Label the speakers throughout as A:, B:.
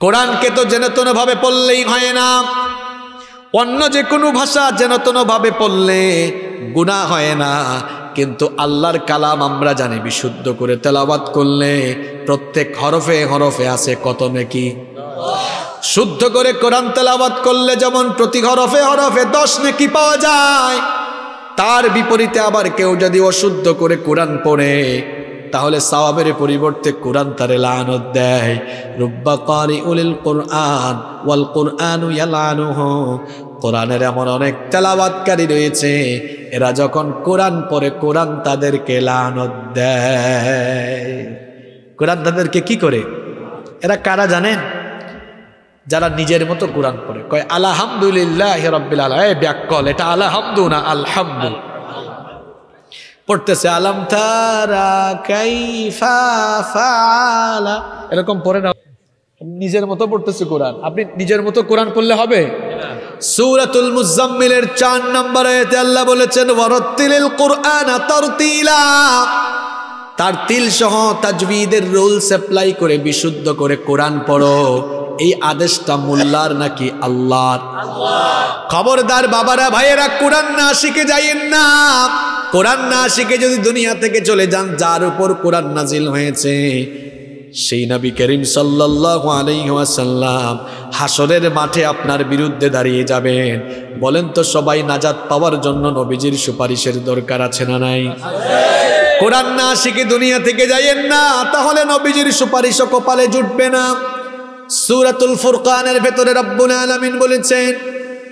A: কোরআনকে তো যেন ভাবে পড়লেই হয় না। অন্য যে কোনো ভাষা যেন ভাবে পড়লে গুণা হয় না। কিন্তু আল্লাহর কালাম আমরা জানি, বিশুদ্ধ করে তেলাবাত করলে প্রত্যেক হরফে হরফে আছে কত নাকি শুদ্ধ করে কোরআন তেলাবাত করলে যেমন প্রতি হরফে হরফে দশ নাকি পাওয়া যায়, তার বিপরীতে আবার কেউ যদি অশুদ্ধ করে কোরআন পড়ে তাহলে সাওয়াবের পরিবর্তে কোরআন তারে লানত দেয়। রুব্বা কারি উলিল কোরআন ওয়াল কোরআন ইয়ালানুহু। কোরআনের এমন অনেক তেলাবাতকারী রয়েছে, এরা যখন কোরআন পড়ে, কোরআন তাদেরকে লানত দেয়। কোরআন তাদেরকে কি করে? এরা কারা জানেন? যারা নিজের মতো কোরআন পড়ে। কয়, আলহামদুলিল্লাহ রব্বিল এ ব্যাকল এটা আলহামদু না আলহামদু? পড়তেছে, আলম তারা কাইফা এরকম পড়ে না। নিজের মতো পড়তেছে কোরআন। আপনি নিজের মতো কোরআন পড়লে হবে? সূরাতুল মুজাম্মিলের 4 নম্বর আয়াতে আল্লাহ বলেছেন, ওয়ারাত্তিলিল কোরআন তারতিলা। তার তিল সহ তাজবিদের রুলস অ্যাপ্লাই করে বিশুদ্ধ করে কোরআন পড়ো। এই আদেশটা মোল্লার নাকি আল্লাহর? খবরদার বাবারা, ভাইয়েরা, কোরআন না শিখে যাইয়েন না। কোরআন না শিখে যদি দুনিয়া থেকে চলে যান, যার উপর কোরআন নাজিল হয়েছে। সেই নবী করিম সাল্লাল্লাহু আলাইহি ওয়াসাল্লাম হাসরের মাঠে আপনার বিরুদ্ধে দাঁড়িয়ে যাবেন। বলেন তো, সবাই নাজাত পাওয়ার জন্য নবীজির সুপারিশের দরকার আছে না নাই? কোরআন না শিখে দুনিয়া থেকে যাইয়েন না, তাহলে নবীজির সুপারিশও কপালে জুটবে না। সুরাতুল ফুরকানের ভেতরে রব্বুল আলামিন বলেছেন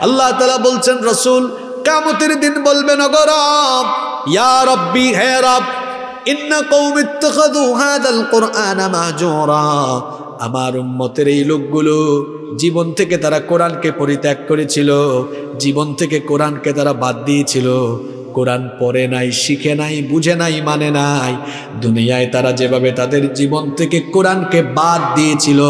A: আল্লাহ তালা বলছেন, রসুল কামতের দিন বলবেন অগরব ইয়া রব্বি, হে রব মাহজুরা আমার উম্মতের এই লোকগুলো জীবন থেকে তারা কোরআনকে পরিত্যাগ করেছিল, জীবন থেকে কোরআনকে তারা বাদ দিয়েছিল। কোরআন পড়ে নাই, শিখে নাই, বুঝে নাই মানে নাই। দুনিয়ায় তারা যেভাবে তাদের জীবন থেকে কোরআনকে বাদ দিয়েছিল,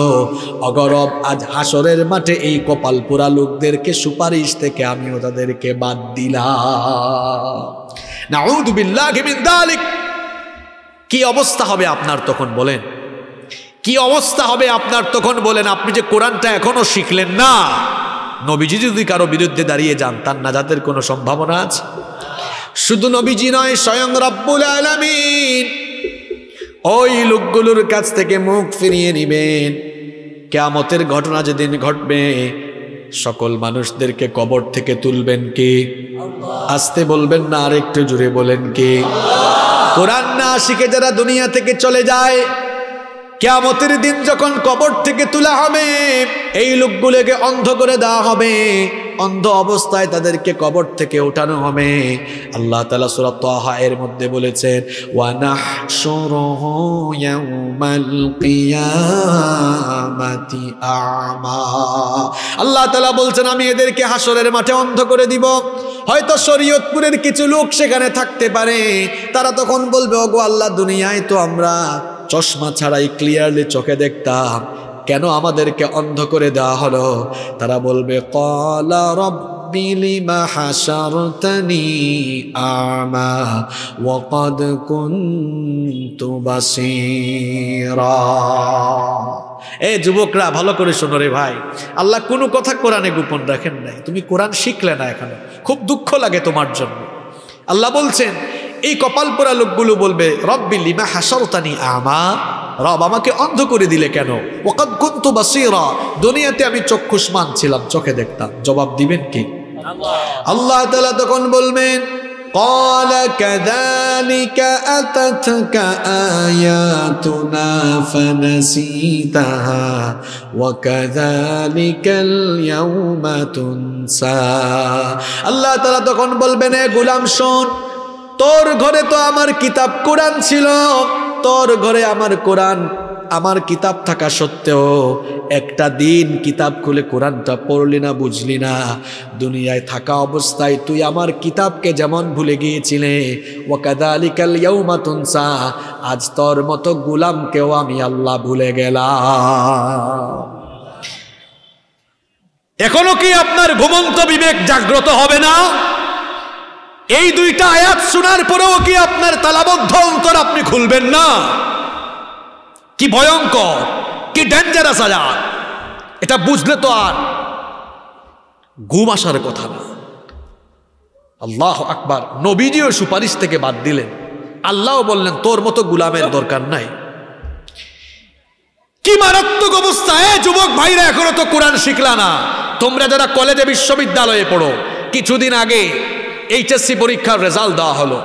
A: অগরব আজ হাসরের মাঠে এই কপাল পোড়া লোকদেরকে সুপারিশ থেকে আমিও তাদেরকে বাদ দিলাম। কি অবস্থা হবে আপনার তখন বলেন? কি অবস্থা হবে আপনার তখন বলেন? আপনি যে কোরআনটা এখনও শিখলেন না। নবীজি যদি কারও বিরুদ্ধে দাঁড়িয়ে যান, তার নাজাতের কোনো সম্ভাবনা আছে? শুধু নবীজি নয়, স্বয়ং রব্বুল আলামিন। ওই লোকগুলোর কাছ থেকে মুখ ফিরিয়ে নিবেন। কেয়ামতের ঘটনা যেদিন ঘটবে, সকল মানুষদেরকে কবর থেকে তুলবেন কে? আসতে বলবেন না, আরেকটু জুড়ে বলেন কে? কোরআন না শিখে যারা দুনিয়া থেকে চলে যায়, কেয়ামতের দিন যখন কবর থেকে তোলা হবে, এই লোকগুলোকে অন্ধ করে দেওয়া হবে। অন্ধ অবস্থায় তাদেরকে কবর থেকে ওঠানো হবে। আল্লাহ তালা সুরাত এর মধ্যে বলেছেন আমা। আল্লাহ তালা বলছেন, আমি এদেরকে হাসরের মাঠে অন্ধ করে দিব। হয়তো শরীয়তপুরের কিছু লোক সেখানে থাকতে পারে। তারা তখন বলবে, ওগো আল্লাহ, দুনিয়ায় তো আমরা চশমা ছাড়াই ক্লিয়ারলি চোখে দেখতাম। কেন আমাদেরকে অন্ধ করে দেওয়া হলো? তারা বলবে, কলা বাসীরা। এ যুবকরা, ভালো করে শোনো রে ভাই। আল্লাহ কোনো কথা কোরআনে গোপন রাখেন নাই। তুমি কোরআন শিখলে না এখানে। খুব দুঃখ লাগে তোমার জন্য। আল্লাহ বলছেন এই কপাল পোড়া লোকগুলো বলবে রব্বি লিমা হাসরতানি আমা রব আমাকে অন্ধ করে দিলে কেন ওকাদ কুন্তু বাসিরা দুনিয়াতে আমি চক্ষুষ্মান ছিলাম চোখে দেখতাম জবাব দিবেন কি আল্লাহ তাআলা তখন বলবেন قال كذلك أتتك آياتنا فنسيتها وكذلك اليوم تنسى আল্লাহ তাআলা তখন বলবেন এ গোলাম শোন তোর ঘরে তো আমার কিতাব কোরআন ছিল। তোর ঘরে আমার কোরআন, আমার কিতাব থাকা সত্ত্বেও একটা দিন কিতাব খুলে কোরআনটা পড়লি না, বুঝলি না। দুনিয়ায় থাকা অবস্থায় তুই আমার কিতাবকে যেমন ভুলে গিয়েছিলে ওয়াকাদা আলিকাল তুনসা, আজ তোর মতো গুলামকেও আমি আল্লাহ ভুলে গেলাম। এখনও কি আপনার ঘুমন্ত বিবেক জাগ্রত হবে না? এই দুইটা আয়াত শোনার পরেও কি আপনার তালাবদ্ধ অন্তর আপনি খুলবেন না? কি ভয়ঙ্কর, কি ডেঞ্জারাস আয়াত। এটা বুঝলে তো আর ঘুম আসার কথা না। আল্লাহ আকবার, নবীজিও সুপারিশ থেকে বাদ দিলেন। আল্লাহও বললেন, তোর মতো গুলামের দরকার নাই। কি মারাত্মক অবস্থা, এ যুবক ভাইরা, এখনও তো কোরআন শিখলা না। তোমরা যারা কলেজে বিশ্ববিদ্যালয়ে পড়ো, কিছুদিন আগে এইচএসসি পরীক্ষার রেজাল্ট দেওয়া হলো।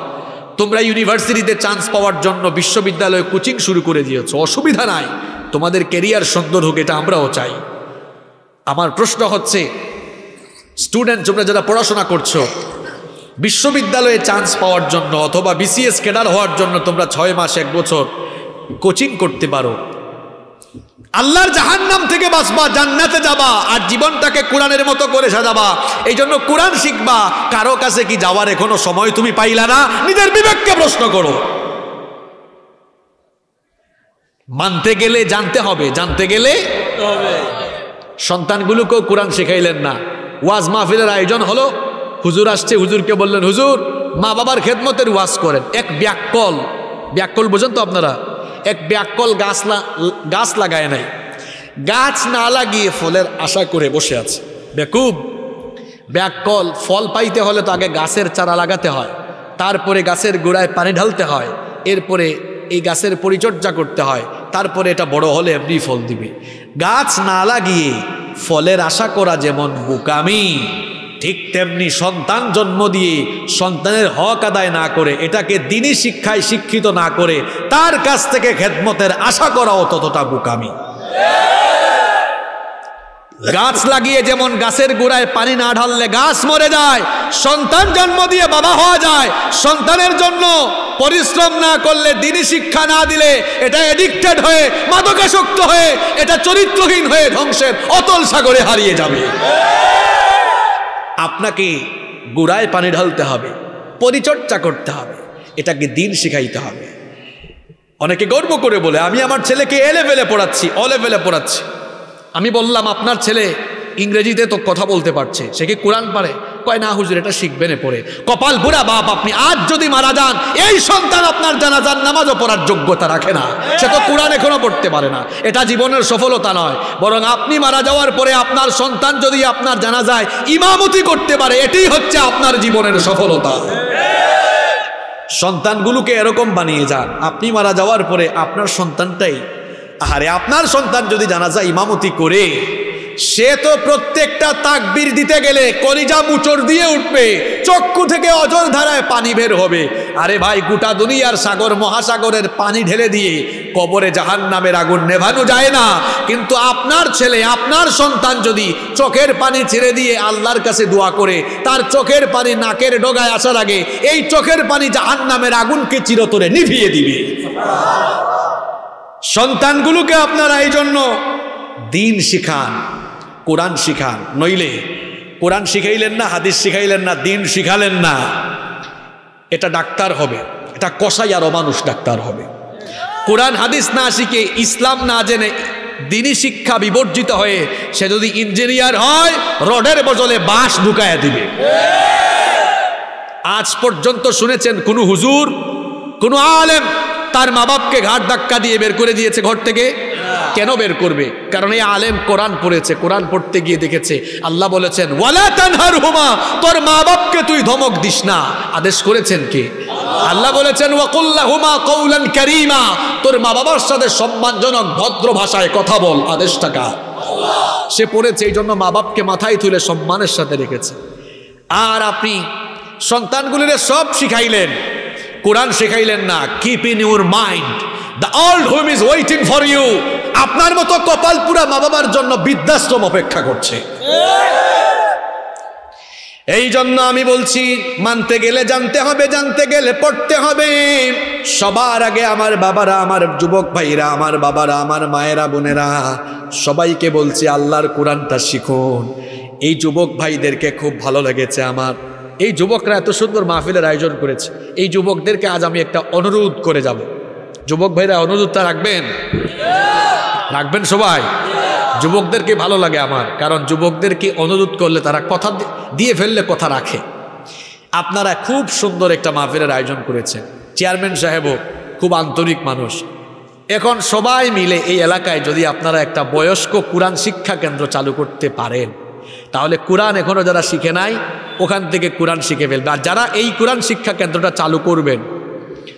A: তোমরা ইউনিভার্সিটিতে চান্স পাওয়ার জন্য বিশ্ববিদ্যালয়ে কোচিং শুরু করে দিয়েছ। অসুবিধা নাই। তোমাদের কেরিয়ার সুন্দর হোক, এটা আমরাও চাই। আমার প্রশ্ন হচ্ছে স্টুডেন্ট তোমরা যারা পড়াশোনা করছ, বিশ্ববিদ্যালয়ে চান্স পাওয়ার জন্য অথবা বিসিএস কেডার হওয়ার জন্য তোমরা ছয় মাস, এক বছর কোচিং করতে পারো। আল্লাহর জাহান্নাম থেকে বাঁচবা জান্নাতে যাবা আর জীবনটাকে কোরআনের মতো করে সাজাবা। এই জন্য কোরআন শিখবা। কারও কাছে কি যাওয়ার এখনও সময় তুমি পাইলা না? নিজের বিবেককে প্রশ্ন করো। মানতে গেলে জানতে হবে জানতে গেলে সন্তানগুলোকেও কোরআন শেখাইলেন না। ওয়াজ মাহফিলের আয়োজন হলো হুজুর আসছে হুজুরকে বললেন হুজুর মা বাবার খেদমতের ওয়াজ করেন। এক ব্যাককল ব্যাককল বোঝেন তো আপনারা? এক ব্যাককল গাছ গাছ লাগায় নাই। গাছ না লাগিয়ে ফলের আশা করে বসে আছে। বেকুব, ব্যাককল ফল পাইতে হলে তো আগে গাছের চারা লাগাতে হয়। তারপরে গাছের গোড়ায় পানি ঢালতে হয়। এরপরে এই গাছের পরিচর্যা করতে হয়। তারপরে এটা বড় হলে এমনি ফল দিবে। গাছ না লাগিয়ে ফলের আশা করা যেমন বোকামি। ঠিক তেমনি সন্তান জন্ম দিয়ে সন্তানের হক আদায় না করে, এটাকে দিনই শিক্ষায় শিক্ষিত না করে, তার কাছ থেকে খেদমতের আশা করাও ততটা বোকামি। গাছ লাগিয়ে যেমন গাছের গোড়ায় পানি না ঢাললে গাছ মরে যায়, সন্তান জন্ম দিয়ে বাবা হওয়া যায়, সন্তানের জন্য পরিশ্রম না করলে দিনই শিক্ষা না দিলে এটা এডিক্টেড হয়ে, মাদকাসক্ত হয়ে, এটা চরিত্রহীন হয়ে ধ্বংসের অতল সাগরে হারিয়ে যাবে। আপনাকে গোড়ায় পানি ঢালতে হবে, পরিচর্যা করতে হবে, এটাকে দিন শিখাইতে হবে। অনেকে গর্ব করে বলে, আমি আমার ছেলেকে এলেভেলে পড়াচ্ছি অলেভেলে পড়াচ্ছি। আমি বললাম, আপনার ছেলে ইংরেজিতে তো কথা বলতে পারছে, সে কি কোরআন পারে? কয়, না, হুজুর, এটা শিখবে না পড়ে। কপাল বুড়া বাপ, আপনি আজ যদি মারা যান, এই সন্তান আপনার জানাজান নামাজও পড়ার যোগ্যতা রাখে না। সে তো কোরআন এখনও পড়তে পারে না। এটা জীবনের সফলতা নয়। বরং আপনি মারা যাওয়ার পরে আপনার সন্তান যদি আপনার জানা যায় ইমামতি করতে পারে, এটাই হচ্ছে আপনার জীবনের সফলতা। সন্তানগুলোকে এরকম বানিয়ে যান। আপনি মারা যাওয়ার পরে আপনার সন্তানটাই আরে আপনার সন্তান যদি জানা যায় ইমামতি করে সে তো প্রত্যেকটা তাকবির দিতে গেলে কলিজা মুচর দিয়ে উঠবে। চক্ষু থেকে অজর ধারায় পানি বের হবে। আরে ভাই, গোটা দুনিয়ার সাগর মহাসাগরের পানি ঢেলে দিয়ে কবরে জাহান নামের আগুন নেভানো যায় না। কিন্তু আপনার ছেলে, আপনার সন্তান যদি চোখের পানি ছেড়ে দিয়ে আল্লাহর কাছে দোয়া করে, তার চোখের পানি নাকের ডোগায় আসার আগে এই চোখের পানি জাহান নামের আগুনকে চিরতরে নিভিয়ে দিবে। সন্তানগুলোকে আপনারা এই জন্য দিন শিখান। কোরআন শিখান। নইলে কোরআন শিখাইলেন না, হাদিস শিখাইলেন না, দিন শিখালেন না, এটা ডাক্তার হবে। এটা কষাই আর অমানুষ ডাক্তার হবে। কোরআন, হাদিস না শিখে, ইসলাম না জেনে দিনই শিক্ষা বিবর্জিত হয়ে সে যদি ইঞ্জিনিয়ার হয়, রডের বজলে বাঁশ ঢুকায় দিবে। আজ পর্যন্ত শুনেছেন কোনো হুজুর, কোনো আলেম তার মা বাপকে ঘাট ধাক্কা দিয়ে বের করে দিয়েছে ঘর থেকে? কেন বের করবে? কারণ এই আলেম কোরআন পড়েছে কোরআন পড়তে গিয়ে দেখেছে। আল্লাহ বলেছেন ওয়ালা তানহার হুমা তোর মা বাপকে তুই ধমক দিস না। আদেশ করেছেন কে? আল্লাহ বলেছেন ওয়াকুল্লাহুমা কৌলান কারীমা তোর মা বাবার সাথে সম্মানজনক ভদ্র ভাষায় কথা বল। আদেশটা কার? সে পড়েছে এই জন্য মা বাপকে মাথায় তুলে সম্মানের সাথে রেখেছে। আর আপনি সন্তানগুলির সব শিখাইলেন। কোরআন শেখাইলেন না। Keep in your mind the old home is waiting for you আপনার মতো কপাল পুরা মা বাবার জন্য বৃদ্ধাশ্রম অপেক্ষা করছে। এই জন্য আমি বলছি, মানতে গেলে জানতে হবে, জানতে গেলে পড়তে হবে। সবার আগে আমার বাবারা, আমার যুবক ভাইরা, আমার বাবারা, আমার মায়েরা, বোনেরা, সবাইকে বলছি, আল্লাহর কোরআনটা শিখুন। এই যুবক ভাইদেরকে খুব ভালো লেগেছে আমার। এই যুবকরা এত সুন্দর মাহফিলের আয়োজন করেছে। এই যুবকদেরকে আজ আমি একটা অনুরোধ করে যাব। যুবক ভাইরা, অনুরোধটা রাখবেন? রাখবেন সবাই। যুবকদেরকে ভালো লাগে আমার, কারণ যুবকদেরকে অনুরোধ করলে তারা কথা দিয়ে ফেললে কথা রাখে। আপনারা খুব সুন্দর একটা মাহফিলের আয়োজন করেছেন। চেয়ারম্যান সাহেবও খুব আন্তরিক মানুষ। এখন সবাই মিলে এই এলাকায় যদি আপনারা একটা বয়স্ক কোরআন শিক্ষা কেন্দ্র চালু করতে পারেন, তাহলে কোরআন এখনও যারা শিখে নাই, ওখান থেকে কোরআন শিখে ফেলবে। আর যারা এই কোরআন শিক্ষা কেন্দ্রটা চালু করবেন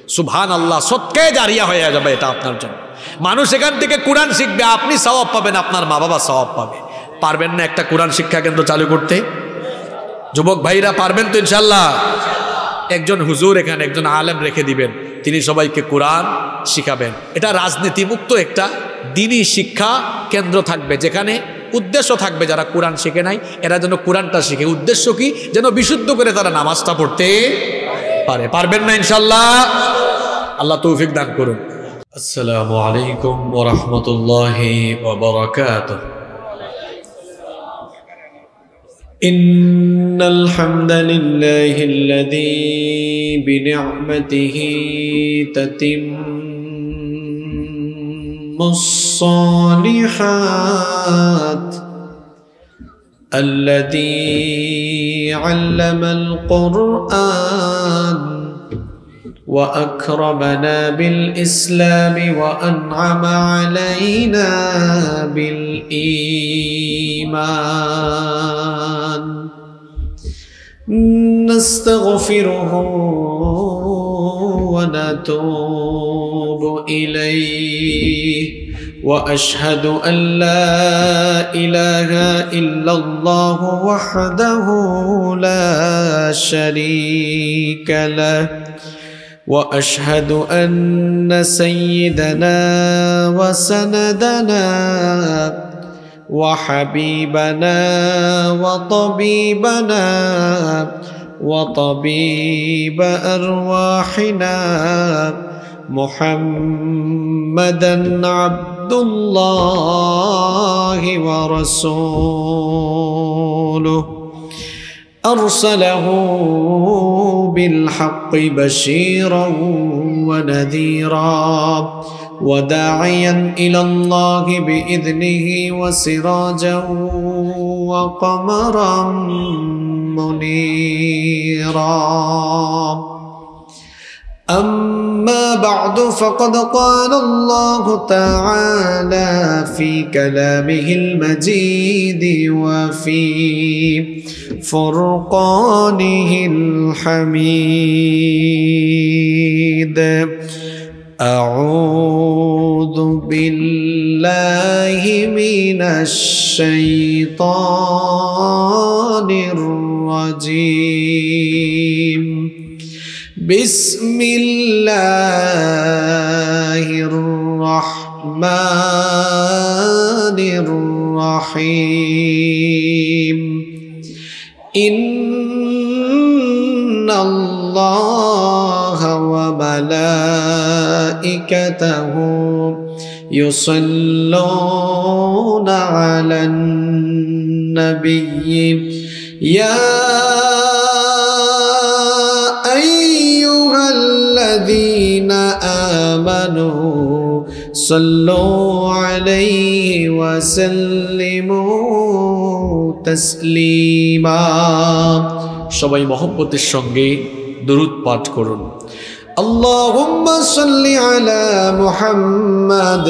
A: সুভান আল্লাহ সত্যকে জারিয়া হয়ে যাবে এটা আপনার জন্য। মানুষ এখান থেকে কোরআন শিখবে, আপনি সওয়াব পাবেন, আপনার মা বাবা সওয়াব পাবে। পারবেন না একটা কোরআন শিক্ষা কেন্দ্র চালু করতে? যুবক ভাইরা, পারবেন তো ইনশাল্লাহ একজন হুজুর এখানে, একজন আলেম রেখে দিবেন, তিনি সবাইকে কোরআন শিখাবেন। এটা রাজনীতিমুক্ত একটা দিনই শিক্ষা কেন্দ্র থাকবে, যেখানে উদ্দেশ্য থাকবে যারা কোরআন শিখে নাই, এরা যেন কোরআনটা শিখে। উদ্দেশ্য কি? যেন বিশুদ্ধ করে তারা নামাজটা পড়তে পারে। পারবেন না ইনশাল্লাহ আল্লাহ তৌফিক দান করুন। السلام عليكم ورحمة الله وبركاته.
B: إن الحمد لله الذي بنعمته تتم الصالحات الذي علم القرآن وأكرمنا بالإسلام وأنعم علينا بالإيمان. نستغفره ونتوب إليه وأشهد أن لا إله إلا الله وحده لا شريك له. وأشهد أن سيدنا وسندنا وحبيبنا وطبيبنا وطبيب أرواحنا محمدا عبد الله ورسوله. أرسله بالحق بشيرا ونذيرا وداعيا إلى الله بإذنه وسراجا وقمرا منيرا. أما بعد فقد قال الله تعالى في كلامه المجيد وفي فرقانه الحميد. أعوذ بالله من الشيطان الرجيم. بسم الله الرحمن الرحيم. إن الله وملائكته يصلون على النبي. يا صلوا عليه وسلموا تسليما
A: সবাই মহব্বতের সঙ্গে দরুদ পাঠ করুন
B: اللهم صل على محمد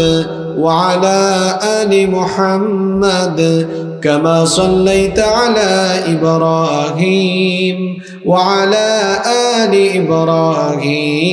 B: وعلى آل محمد كما صليت على إبراهيم وعلى آل إبراهيم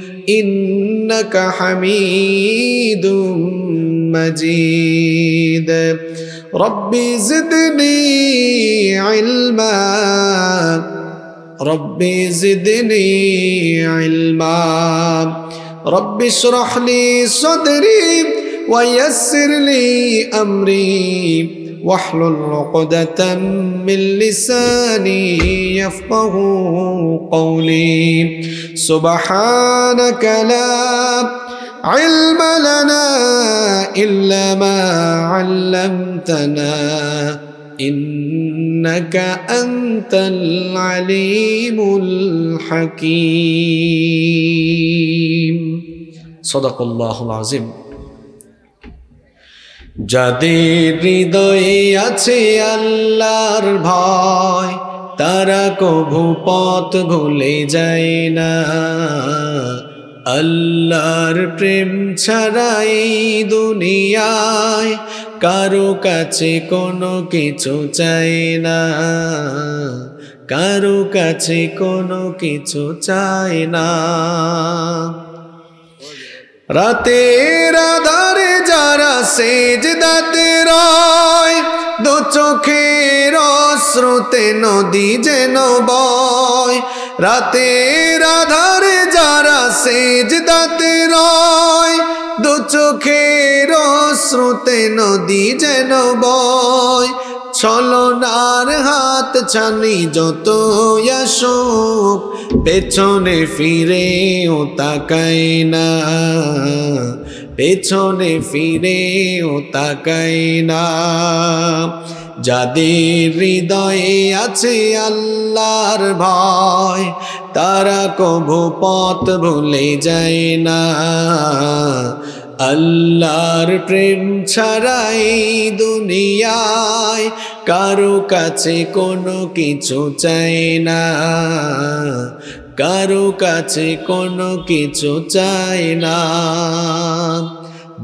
B: إنك حميد مجيد ربي زدني علما ربي زدني علما رب اشرح لي صدري ويسر لي أمري واحلل عقدة من لساني يفقه قولي. سبحانك لا علم لنا إلا ما علمتنا. إنك أنت العليم الحكيم.
A: صدق الله العظيم. যাদের হৃদয়ে আছে আল্লাহর ভয়, তারা কভু পথ ভুলে যায় না। আল্লাহর প্রেম ছাড়াই দুনিয়ায় কারও কাছে কোনো কিছু চাই না। কারও কাছে কোনো কিছু চায় না। রাতের আধারে যারা সেজ দাতে রয় দু চোখের শ্রুতে নদী যেন বয়। রাতের আধারে যারা সেজ দাতে রয়, দু চোখের শ্রুতে নদী যেন বয়। ছলনার হাত ছানি যত আসুক, পেছনে ফিরে ও তাকাই না। পেছনে ফিরে ও তাকাই না। যাদের হৃদয়ে আছে আল্লাহর ভয়, তারা কভু পথ ভুলে যায় না। আল্লাহর প্রেম ছাড়াই দুনিয়ায় কারও কাছে কোনো কিছু চাই না। কারও কাছে কোনো কিছু চাই না।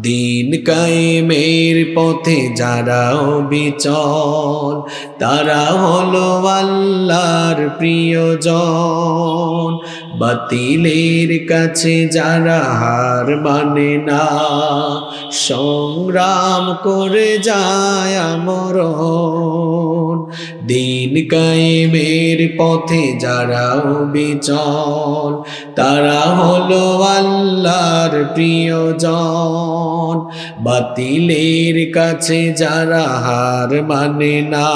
A: দিন কায়েমের পথে যারা বিচল, তারা হলো আল্লাহর প্রিয়জন। বাতিলের কাছে যারা হার মানে না সংগ্রাম করে যায় আমরণ। দিন কায়েমের পথে যারা বিচল, তারা হলো আল্লাহর প্রিয়জন। বাতিলের কাছে যারা হার মানে না,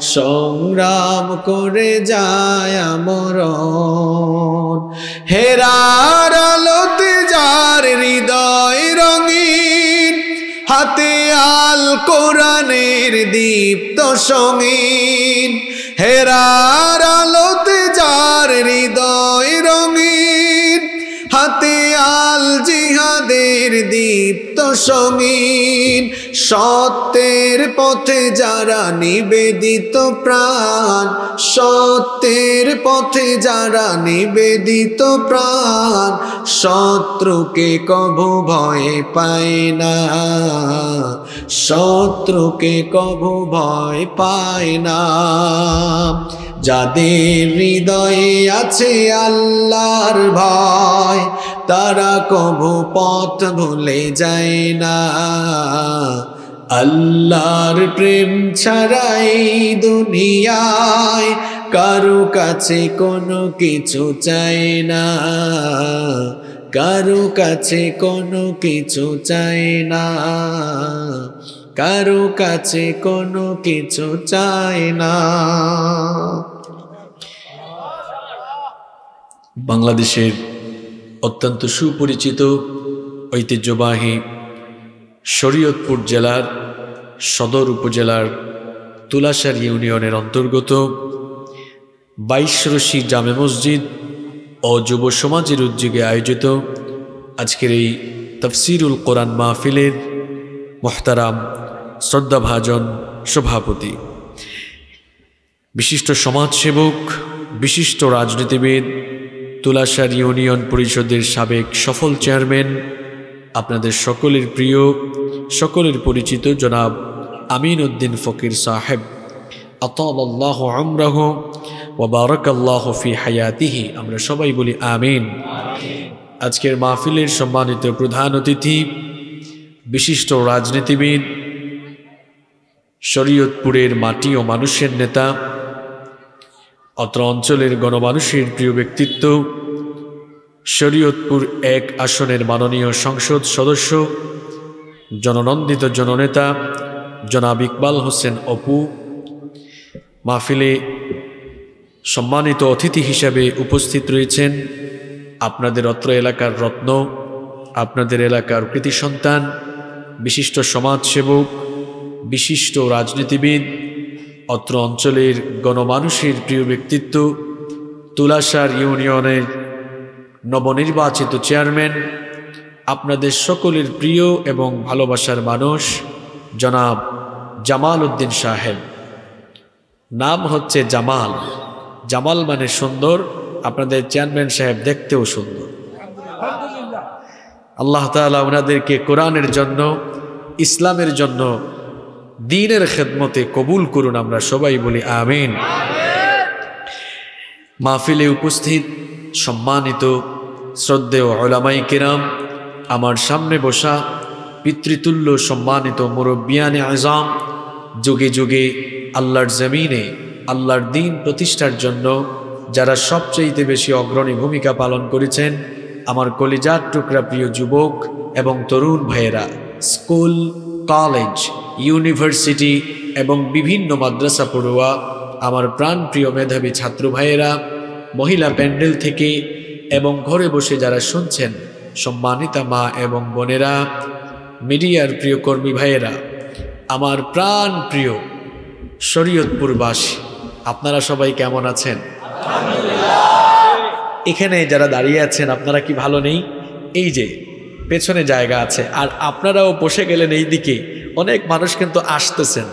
A: সংগ্রাম করে যায় আমরণ। হেরার কোরআনের দীপ্ত সঙ্গীন হেরার আলোতে যার হৃদয় রঙিন হাতে আল জিহাদের দীপ্ত সঙ্গীন, সত্যের পথে যারা নিবেদিত প্রাণ, সত্যের পথে যারা নিবেদিত প্রাণ, শত্রুকে কভু ভয় পায় না, শত্রুকে কভু ভয় পায় না। যাদের হৃদয়ে আছে আল্লাহর ভয়, তারা কভু পথ ভুলে যায় না। আল্লাহর প্রেম ছাড়াই দুনিয়ায় কারও কাছে কোনো কিছু চাই না। কারও কাছে কোনো কিছু চাই না। কারও কাছে কোনো কিছু চাই না। বাংলাদেশের অত্যন্ত সুপরিচিত ঐতিহ্যবাহী শরীয়তপুর জেলার সদর উপজেলার তুলাসার ইউনিয়নের অন্তর্গত বাইশরশি জামে মসজিদ ও যুব সমাজের উদ্যোগে আয়োজিত আজকের এই তফসিরুল কোরআন মাহফিলের মোহতারাম শ্রদ্ধাভাজন সভাপতি। বিশিষ্ট সমাজসেবক, বিশিষ্ট রাজনীতিবিদ তুলাসার ইউনিয়ন পরিষদের সাবেক সফল চেয়ারম্যান, আপনাদের সকলের প্রিয়, সকলের পরিচিত জনাব আমিন উদ্দিন ফকির সাহেব। আতাল আল্লাহ আমরাহ ওবারক আল্লাহ ফি হায়াতিহি। আমরা সবাই বলি আমিন। আজকের মাহফিলের সম্মানিত প্রধান অতিথি, বিশিষ্ট রাজনীতিবিদ, শরীয়তপুরের মাটি ও মানুষের নেতা অত্র অঞ্চলের গণমানুষের প্রিয় ব্যক্তিত্ব, শরীয়তপুর এক আসনের মাননীয় সংসদ সদস্য, জননন্দিত জননেতা জনাব ইকবাল হোসেন অপু, মাহফিলে সম্মানিত অতিথি হিসাবে উপস্থিত রয়েছেন আপনাদের অত্র এলাকার রত্ন, আপনাদের এলাকার কৃতি সন্তান, বিশিষ্ট সমাজসেবক, বিশিষ্ট রাজনীতিবিদ অত্র অঞ্চলের গণমানুষের প্রিয় ব্যক্তিত্ব তুলাসার ইউনিয়নের নবনির্বাচিত চেয়ারম্যান, আপনাদের সকলের প্রিয় এবং ভালোবাসার মানুষ, জনাব জামাল উদ্দিন সাহেব। নাম হচ্ছে জামাল। জামাল মানে সুন্দর, আপনাদের চেয়ারম্যান সাহেব দেখতেও সুন্দর। আল্লাহ তালা ওনাদেরকে কোরআনের জন্য, ইসলামের জন্য দিনের খেদমতে কবুল করুন আমরা সবাই বলি আমিন। মাহফিলে উপস্থিত সম্মানিত শ্রদ্ধেয় ওলামাই কেরাম, আমার সামনে বসা পিতৃতুল্য সম্মানিত মুরব্বিয়ানে আজাম, যুগে যুগে আল্লাহর জমিনে আল্লাহর দিন প্রতিষ্ঠার জন্য যারা সবচেয়ে বেশি অগ্রণী ভূমিকা পালন করেছেন, আমার কলিজার টুকরা প্রিয় যুবক এবং তরুণ ভাইয়েরা, স্কুল কলেজ ইউনিভার্সিটি এবং বিভিন্ন মাদ্রাসা পড়ুয়া আমার প্রাণপ্রিয় মেধাবী ছাত্র ভাইয়েরা মহিলা প্যান্ডেল থেকে এবং ঘরে বসে যারা শুনছেন, সম্মানিতা মা এবং বোনেরা, মিডিয়ার প্রিয় কর্মী ভাইয়েরা, আমার প্রাণ প্রিয় শরীয়তপুরবাসী, আপনারা সবাই কেমন আছেন? এখানে যারা দাঁড়িয়ে আছেন, আপনারা কি ভালো নেই? এই যে পেছনে জায়গা আছে। আর আপনারাও বসে গেলেন এই দিকে অনেক মানুষ কিন্তু আসতেছেন।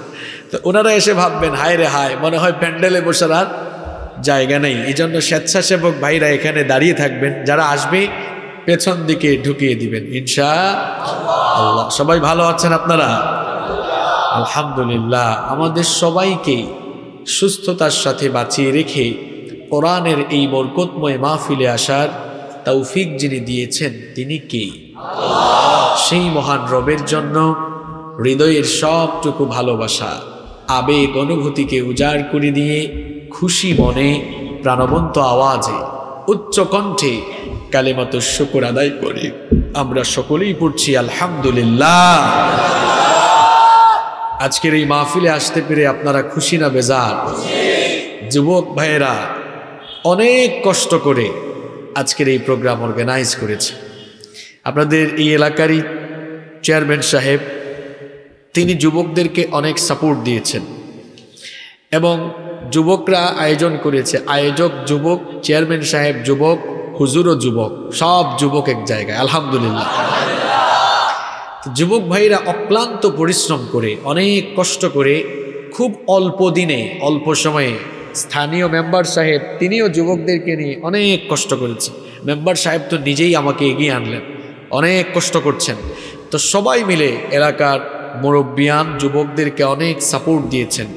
A: তো ওনারা এসে ভাববেন, হায় রে হায়, মনে হয় প্যান্ডেলে বসার আর জায়গা নেই। এই জন্য স্বেচ্ছাসেবক ভাইরা এখানে দাঁড়িয়ে থাকবেন। যারা আসবে, পেছন দিকে ঢুকিয়ে দিবেন। ইনশা আল্লাহ সবাই ভালো আছেন আপনারা? আলহামদুলিল্লাহ। আমাদের সবাইকে সুস্থতার সাথে বাঁচিয়ে রেখে কোরআনের এই বরকতময় মাহফিলে আসার তৌফিক যিনি দিয়েছেন, তিনি কে? সেই মহান রবের জন্য হৃদয়ের সবটুকু ভালোবাসা, আবেগ অনুভূতিকে উজাড় করে দিয়ে খুশি মনে, প্রাণবন্ত আওয়াজে, উচ্চ কণ্ঠে কালেমত শুকুর আদায় করি। আমরা সকলেই পড়ছি, আলহামদুলিল্লাহ। আজকের এই মাহফিলে আসতে পেরে আপনারা খুশি না বেজার? যুবক ভাইয়েরা, অনেক কষ্ট করে আজকের এই প্রোগ্রাম অর্গানাইজ করেছে। আপনাদের এই এলাকারই চেয়ারম্যান সাহেব, তিনি যুবকদেরকে অনেক সাপোর্ট দিয়েছেন এবং যুবকরা আয়োজন করেছে। আয়োজক যুবক, চেয়ারম্যান সাহেব যুবক, হুজুরও যুবক, সব যুবক এক জায়গায়, আলহামদুলিল্লাহ। যুবক ভাইরা অক্লান্ত পরিশ্রম করে, অনেক কষ্ট করে, খুব অল্প দিনে, অল্প সময়ে স্থানীয় মেম্বার সাহেব, তিনিও যুবকদেরকে নিয়ে অনেক কষ্ট করেছে মেম্বার সাহেব তো নিজেই আমাকে এগিয়ে আনলেন। অনেক কষ্ট করছেন। তো সবাই মিলে এলাকার মুরব্বিয়ান যুবকদেরকে অনেক সাপোর্ট দিয়েছেন।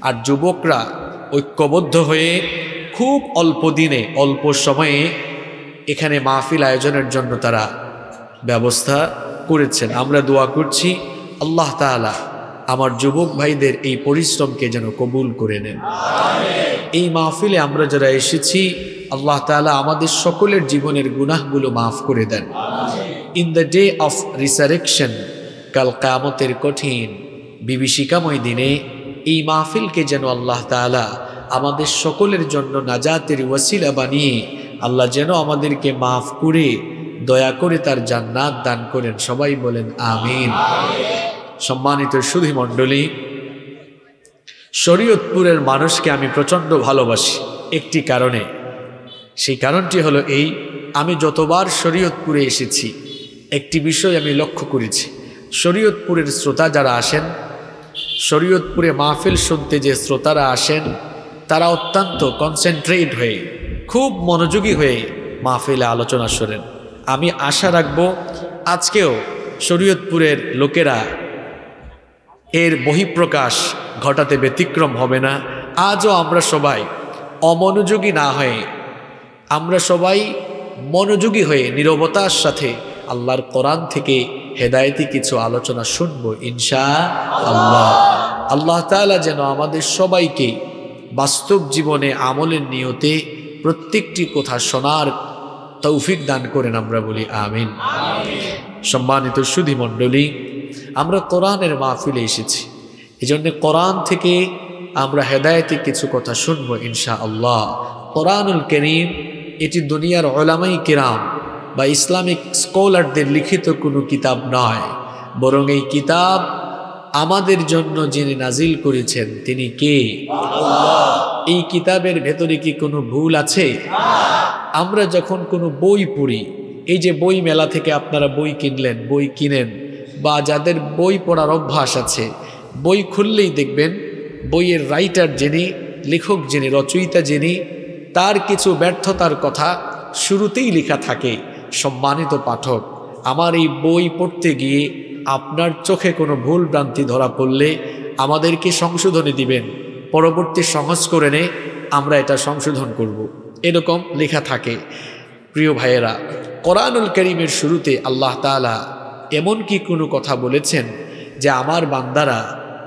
A: আর যুবকরা ঐক্যবদ্ধ হয়ে খুব অল্প দিনে অল্প সময়ে এখানে মাহফিল আয়োজনের জন্য তারা ব্যবস্থা করেছেন। আমরা দোয়া করছি আল্লাহ তাআলা আমার যুবক ভাইদের এই পরিশ্রমকে যেন কবুল করে নেন। এই মাহফিলে আমরা যারা এসেছি আল্লাহ তাআলা আমাদের সকলের জীবনের গুনাহগুলো মাফ করে দেন। In the day of resurrection কাল কামতের কঠিন, বিভীষিকাময় দিনে এই মাহফিলকে যেন আল্লাহ তাআলা আমাদের সকলের জন্য নাজাতের ওয়াসিলা বানিয়ে আল্লাহ যেন আমাদেরকে মাফ করে, দয়া করে তার জান্নাত দান করেন। সবাই বলেন আমিন। সম্মানিত সুধী মণ্ডলী শরীয়তপুরের মানুষকে আমি প্রচণ্ড ভালোবাসি একটি কারণে। সেই কারণটি হলো এই, আমি যতবার শরীয়তপুরে এসেছি একটি বিষয় আমি লক্ষ্য করেছি। শরীয়তপুরের শ্রোতা যারা আসেন, শরীয়তপুরে মাহফিল শুনতে যে শ্রোতারা আসেন, তারা অত্যন্ত কনসেন্ট্রেট হয়ে, খুব মনোযোগী হয়ে মাহফিলে আলোচনা শোনেন। আমি আশা রাখব আজকেও শরীয়তপুরের লোকেরা এর বহিঃপ্রকাশ ঘটাতে ব্যতিক্রম হবে না। আজও আমরা সবাই অমনোযোগী না হয়ে, আমরা সবাই মনোযোগী হয়ে, নিরবতার সাথে আল্লাহর কোরআন থেকে হেদায়তি কিছু আলোচনা শুনব, ইনশা আল্লাহ। আল্লাহ তালা যেন আমাদের সবাইকে বাস্তব জীবনে আমলের নিয়তে প্রত্যেকটি কথা শোনার তৌফিক দান করেন আমরা বলি আমিন। সম্মানিত সুধী মণ্ডলী, আমরা কোরআনের মাহফিলে এসেছি। এই জন্যে কোরআন থেকে আমরা হেদায়তে কিছু কথা শুনব, ইনশা আল্লাহ। কোরআনুল করিম, এটি দুনিয়ার ওলামাই কিরাম বা ইসলামিক স্কলারদের লিখিত কোনো কিতাব নয়, বরং এই কিতাব আমাদের জন্য যিনি নাজিল করেছেন তিনি কে? এই কিতাবের ভেতরে কি কোনো ভুল আছে? আমরা যখন কোনো বই পড়ি, এই যে বই মেলা থেকে আপনারা বই কিনলেন, বই কিনেন, বা যাদের বই পড়ার অভ্যাস আছে, বই খুললেই দেখবেন বইয়ের রাইটার যিনি, লেখক যিনি, রচয়িতা যিনি, তার কিছু ব্যর্থতার কথা শুরুতেই লেখা থাকে। সম্মানিত পাঠক, আমার এই বই পড়তে গিয়ে আপনার চোখে কোনো ভুল ভ্রান্তি ধরা পড়লে আমাদেরকে সংশোধনী দিবেন। পরবর্তী সংস্করণে আমরা এটা সংশোধন করব। এরকম লেখা থাকে। প্রিয় ভাইয়েরা, কোরআনুল করিমের শুরুতে আল্লাহ তালা এমন কি কোনো কথা বলেছেন যে আমার বান্দারা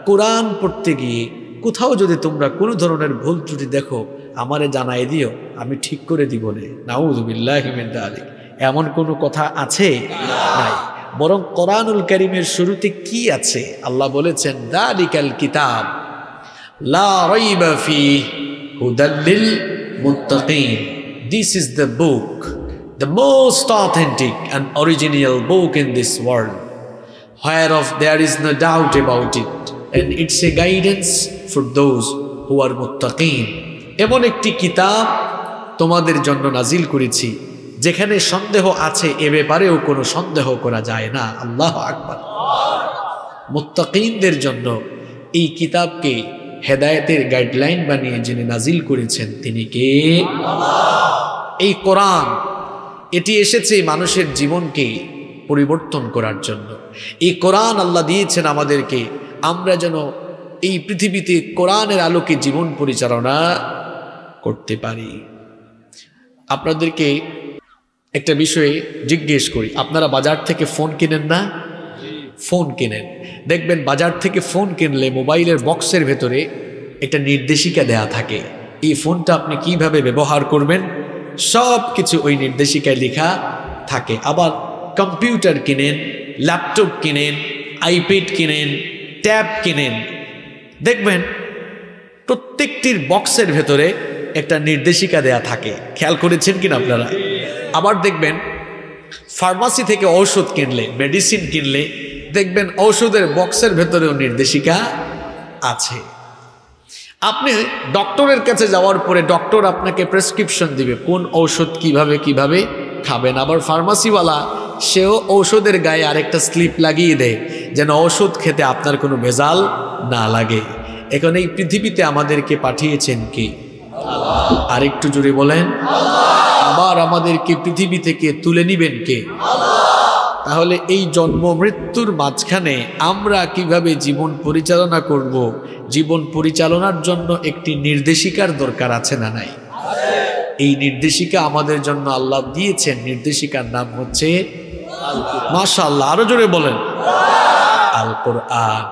A: কোরআন পড়তে গিয়ে কোথাও যদি তোমরা কোনো ধরনের ভুল ত্রুটি দেখো, আমারে জানাই দিও, আমি ঠিক করে দিব নে। নাউজুবিল্লাহিমিন্দা আলী এমন কোনো কথা আছে? নাই। বরং কোরআনুল করিমের শুরুতে কি আছে? আল্লাহ বলেছেন, দালিকাল কিতাব this is the book the most authentic and original book in this world where of there is no doubt about it and it's a guidance for those who are মুত্তাকিম এমন একটি কিতাব তোমাদের জন্য নাজিল করেছি। যেখানে সন্দেহ আছে, এ ব্যাপারেও কোনো সন্দেহ করা যায় না। আল্লাহ আকবর। মুত্তাকিনদের জন্য এই কিতাবকে হেদায়েতের গাইডলাইন বানিয়ে যিনি নাজিল করেছেন, তিনি কে? এই কোরআন, এটি এসেছে মানুষের জীবনকে পরিবর্তন করার জন্য। এই কোরআন আল্লাহ দিয়েছেন আমাদেরকে, আমরা যেন এই পৃথিবীতে কোরআনের আলোকে জীবন পরিচালনা করতে পারি। আপনাদেরকে একটা বিষয়ে জিজ্ঞেস করি, আপনারা বাজার থেকে ফোন কিনেন না? ফোন কিনেন। দেখবেন বাজার থেকে ফোন কিনলে মোবাইলের বক্সের ভেতরে একটা নির্দেশিকা দেয়া থাকে। এই ফোনটা আপনি কীভাবে ব্যবহার করবেন? সব কিছু ওই নির্দেশিকায় লেখা থাকে। আবার কম্পিউটার কিনেন ল্যাপটপ কিনেন আইপ্যাড কিনেন ট্যাব কিনেন। দেখবেন প্রত্যেকটির বক্সের ভেতরে একটা নির্দেশিকা দেয়া থাকে। খেয়াল করেছেন কিনা আপনারা? আবার দেখবেন ফার্মাসি থেকে ঔষধ কিনলে মেডিসিন কিনলে, দেখবেন ঔষধের বক্সের ভেতরেও নির্দেশিকা আছে। আপনি ডক্টরের কাছে যাওয়ার পরে ডক্টর আপনাকে প্রেসক্রিপশন দিবে, কোন ঔষধ কীভাবে কীভাবে খাবেন। আবার ফার্মাসিওয়ালা সেও ঔষধের গায়ে আরেকটা স্লিপ লাগিয়ে দেয়, যেন ঔষধ খেতে আপনার কোনো ভেজাল না লাগে। এখন এই পৃথিবীতে আমাদেরকে পাঠিয়েছেন কি? আরেকটু জুড়ে বলেন আবার আমাদেরকে পৃথিবী থেকে তুলে নিবেন কে? তাহলে এই জন্ম মৃত্যুর মাঝখানে আমরা কীভাবে জীবন পরিচালনা করব? জীবন পরিচালনার জন্য একটি নির্দেশিকার দরকার আছে না নাই? এই নির্দেশিকা আমাদের জন্য আল্লাহ দিয়েছেন। নির্দেশিকার নাম হচ্ছে মাশা আল্লাহ আরও জোরে বলেন। আল কোরআন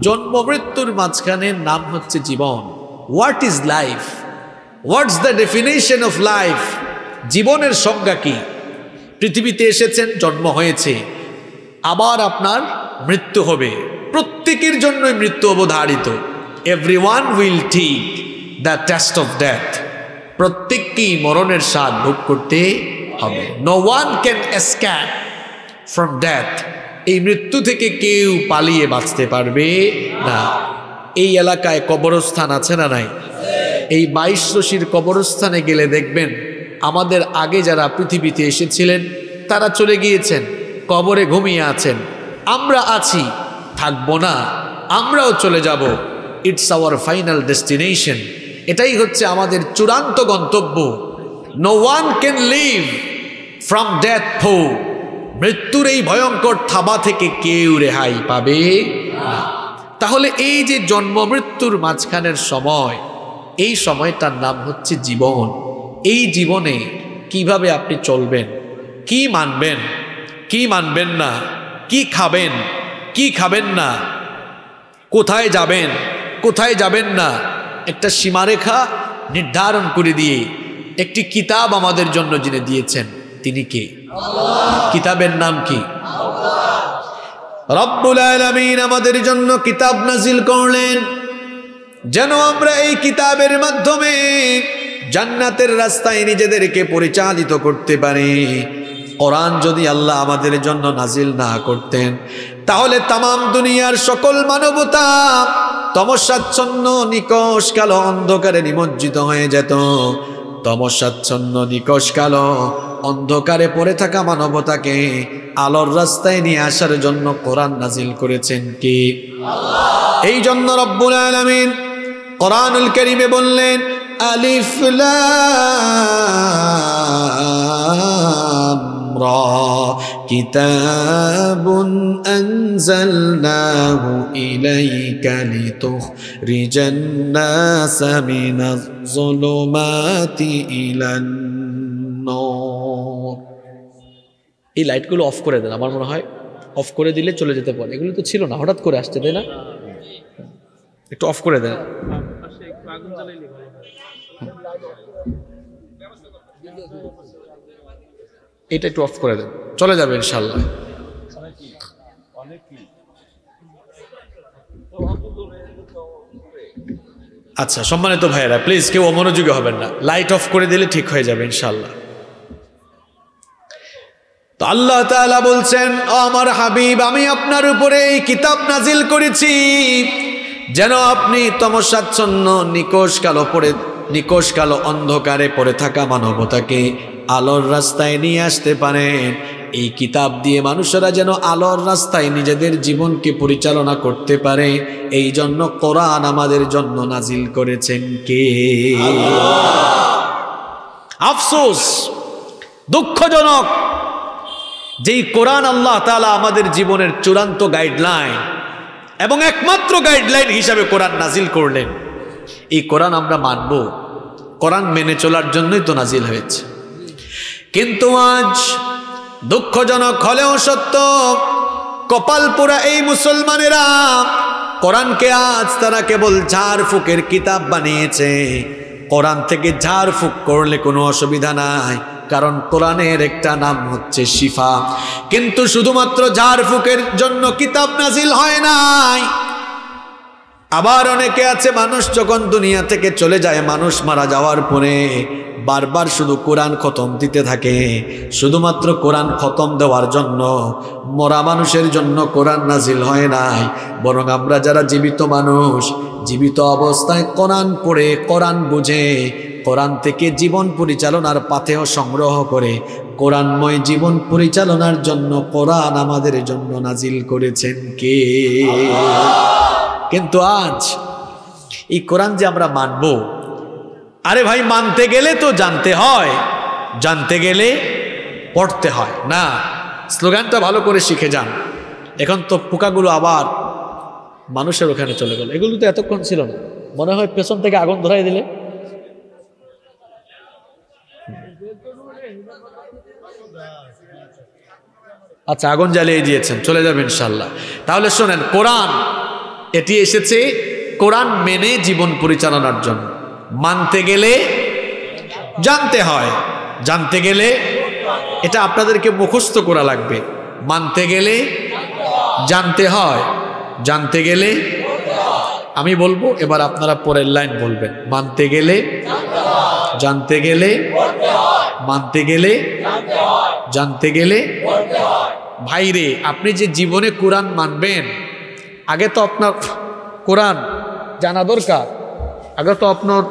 A: জন্ম মৃত্যুর মাঝখানে নাম হচ্ছে জীবন। What is life what's the definition of life জীবনের সংজ্ঞা কি? পৃথিবীতে এসেছেন, জন্ম হয়েছে, আবার আপনার মৃত্যু হবে। প্রত্যেকের জন্যই মৃত্যু অবধারিত। এভরি ওয়ান উইল ঠিক দ্য টেস্ট অফ ডেথ প্রত্যেককেই মরণের স্বাদ ভোগ করতে হবে। No one can escape from death এই মৃত্যু থেকে কেউ পালিয়ে বাঁচতে পারবে না। এই এলাকায় কবরস্থান আছে না নাই? এই বাইশ রশির কবরস্থানে গেলে দেখবেন আমাদের আগে যারা পৃথিবীতে এসেছিলেন, তারা চলে গিয়েছেন, কবরে ঘুমিয়ে আছেন। আমরা আছি, থাকব না, আমরাও চলে যাব। ইটস আওয়ার ফাইনাল ডেস্টিনেশন এটাই হচ্ছে আমাদের চূড়ান্ত গন্তব্য। No one can live from death ফো মৃত্যুর এই ভয়ঙ্কর থাবা থেকে কেউ রেহাই পাবে তাহলে এই যে জন্ম মৃত্যুর মাঝখানের সময়, এই সময়টার নাম হচ্ছে জীবন। এই জীবনে কীভাবে আপনি চলবেন? কি মানবেন? কি মানবেন না? কি খাবেন? কি খাবেন না? কোথায় যাবেন? কোথায় যাবেন না? একটা সীমারেখা নির্ধারণ করে দিয়ে একটি কিতাব আমাদের জন্য যিনি দিয়েছেন, তিনি কে? কিতাবের নাম কি? রব্বুল আলামিন আমাদের জন্য কিতাব নাজিল করলেন। যেন আমরা এই কিতাবের মাধ্যমে জান্নাতের রাস্তায় নিজেদেরকে পরিচালিত করতে পারে। কোরআন যদি আল্লাহ আমাদের জন্য নাজিল না করতেন, তাহলে তামাম দুনিয়ার সকল মানবতা তমসাচ্ছন্ন, নিকশ কালো অন্ধকারে নিমজ্জিত হয়ে যেত। তমসাচ্ছন্ন, নিকশ কালো অন্ধকারে পড়ে থাকা মানবতাকে আলোর রাস্তায় নিয়ে আসার জন্য কোরআন নাজিল করেছেন কি? এই জন্য রব্বুল আলামিন কোরআনুল করিমে বললেন আলিফ রা কিতাবুন আনজালনাহু ইলাইকা লিতুখরিজান নাসা মিনাজ যুলুমাতি ইলান নূর। এই লাইটগুলো অফ করে দেন আমার মনে হয় অফ করে দিলে চলে যেতে পারে। এগুলো তো ছিল না হঠাৎ করে আসছে তাই না? একটু অফ করে দেন। এটা একটু অফ করে দেন। চলে যাবে ইনশাল্লাহ আচ্ছা সম্মানিত ভাইয়েরা প্লিজ কেউ অমনোযোগী হবেন না। লাইট অফ করে দিলে ঠিক হয়ে যাবে ইনশাল্লাহ তো আল্লাহ তাআলা বলছেন আমার হাবিব, আমি আপনার উপরে এই কিতাব নাজিল করেছি। যেন আপনি তমসাচ্ছন্ন নিকোষ কালো পড়ে নিকোষ কালো অন্ধকারে পড়ে থাকা মানবতাকে আলোর রাস্তায় নিয়ে আসতে পারেন। এই কিতাব দিয়ে মানুষেরা যেন আলোর রাস্তায় নিজেদের জীবনকে পরিচালনা করতে পারে। এই জন্য কোরআন আমাদের জন্য নাজিল করেছেন কে? আফসোস, দুঃখজনক যেই কোরআন আল্লাহ তালা আমাদের জীবনের চূড়ান্ত গাইডলাইন এবং একমাত্র গাইডলাইন হিসাবে কোরআন নাজিল করলেন। এই কোরআন আমরা মানব। কোরআন মেনে চলার জন্যই তো নাজিল হয়েছে। কিন্তু আজ দুঃখজনক হলেও সত্য, কপালপুরা এই মুসলমানেরা কোরআনকে আজ তারা কেবল ঝাড় ফুকের কিতাব বানিয়েছে। কোরআন থেকে ঝাড় ফুক করলে কোনো অসুবিধা নাই, কারণ কোরআনের একটা নাম হচ্ছে শিফা। কিন্তু শুধুমাত্র ঝাড় ফুকের জন্য কিতাব নাজিল হয় নাই আবার অনেকে আছে, মানুষ যখন দুনিয়া থেকে চলে যায়, মানুষ মারা যাওয়ার পরে বারবার শুধু কোরআন খতম দিতে থাকে। শুধুমাত্র কোরআন খতম দেওয়ার জন্য, মরা মানুষের জন্য কোরআন নাজিল হয় নাই। বরং আমরা যারা জীবিত মানুষ, জীবিত অবস্থায় কোরআন পড়ে, কোরআন বুঝে, কোরআন থেকে জীবন পরিচালনার পাথেও সংগ্রহ করে, কোরআনময় জীবন পরিচালনার জন্য কোরআন আমাদের জন্য নাজিল করেছেন কে? কিন্তু আজ এই কোরআন যে আমরা মানব, আরে ভাই, মানতে গেলে তো জানতে হয়, জানতে গেলে পড়তে হয়। না, স্লোগানটা ভালো করে শিখে যান। এখন তো পোকাগুলো আবার মানুষের ওখানে চলে গেল। এগুলো তো এতক্ষণ ছিল না। মনে হয় পেছন থেকে আগুন ধরাই দিলে। আচ্ছা আগুন জ্বালিয়ে দিয়েছেন। চলে যাবেন ইনশাল্লাহ। তাহলে শোনেন, কোরআন এটি এসেছে কোরআন মেনে জীবন পরিচালনার জন্য। মানতে গেলে জানতে হয়। জানতে গেলে এটা আপনাদেরকে মুখস্থ করা লাগবে। মানতে গেলে জানতে হয়। জানতে গেলে আমি বলব, এবার আপনারা পরের লাইন বলবেন। মানতে গেলে জানতে গেলে মানতে গেলে জানতে গেলে ভাইরে, আপনি যে জীবনে কোরআন মানবেন আগে তো আপনার কোরআন জানা দরকার, আগে তো আপনার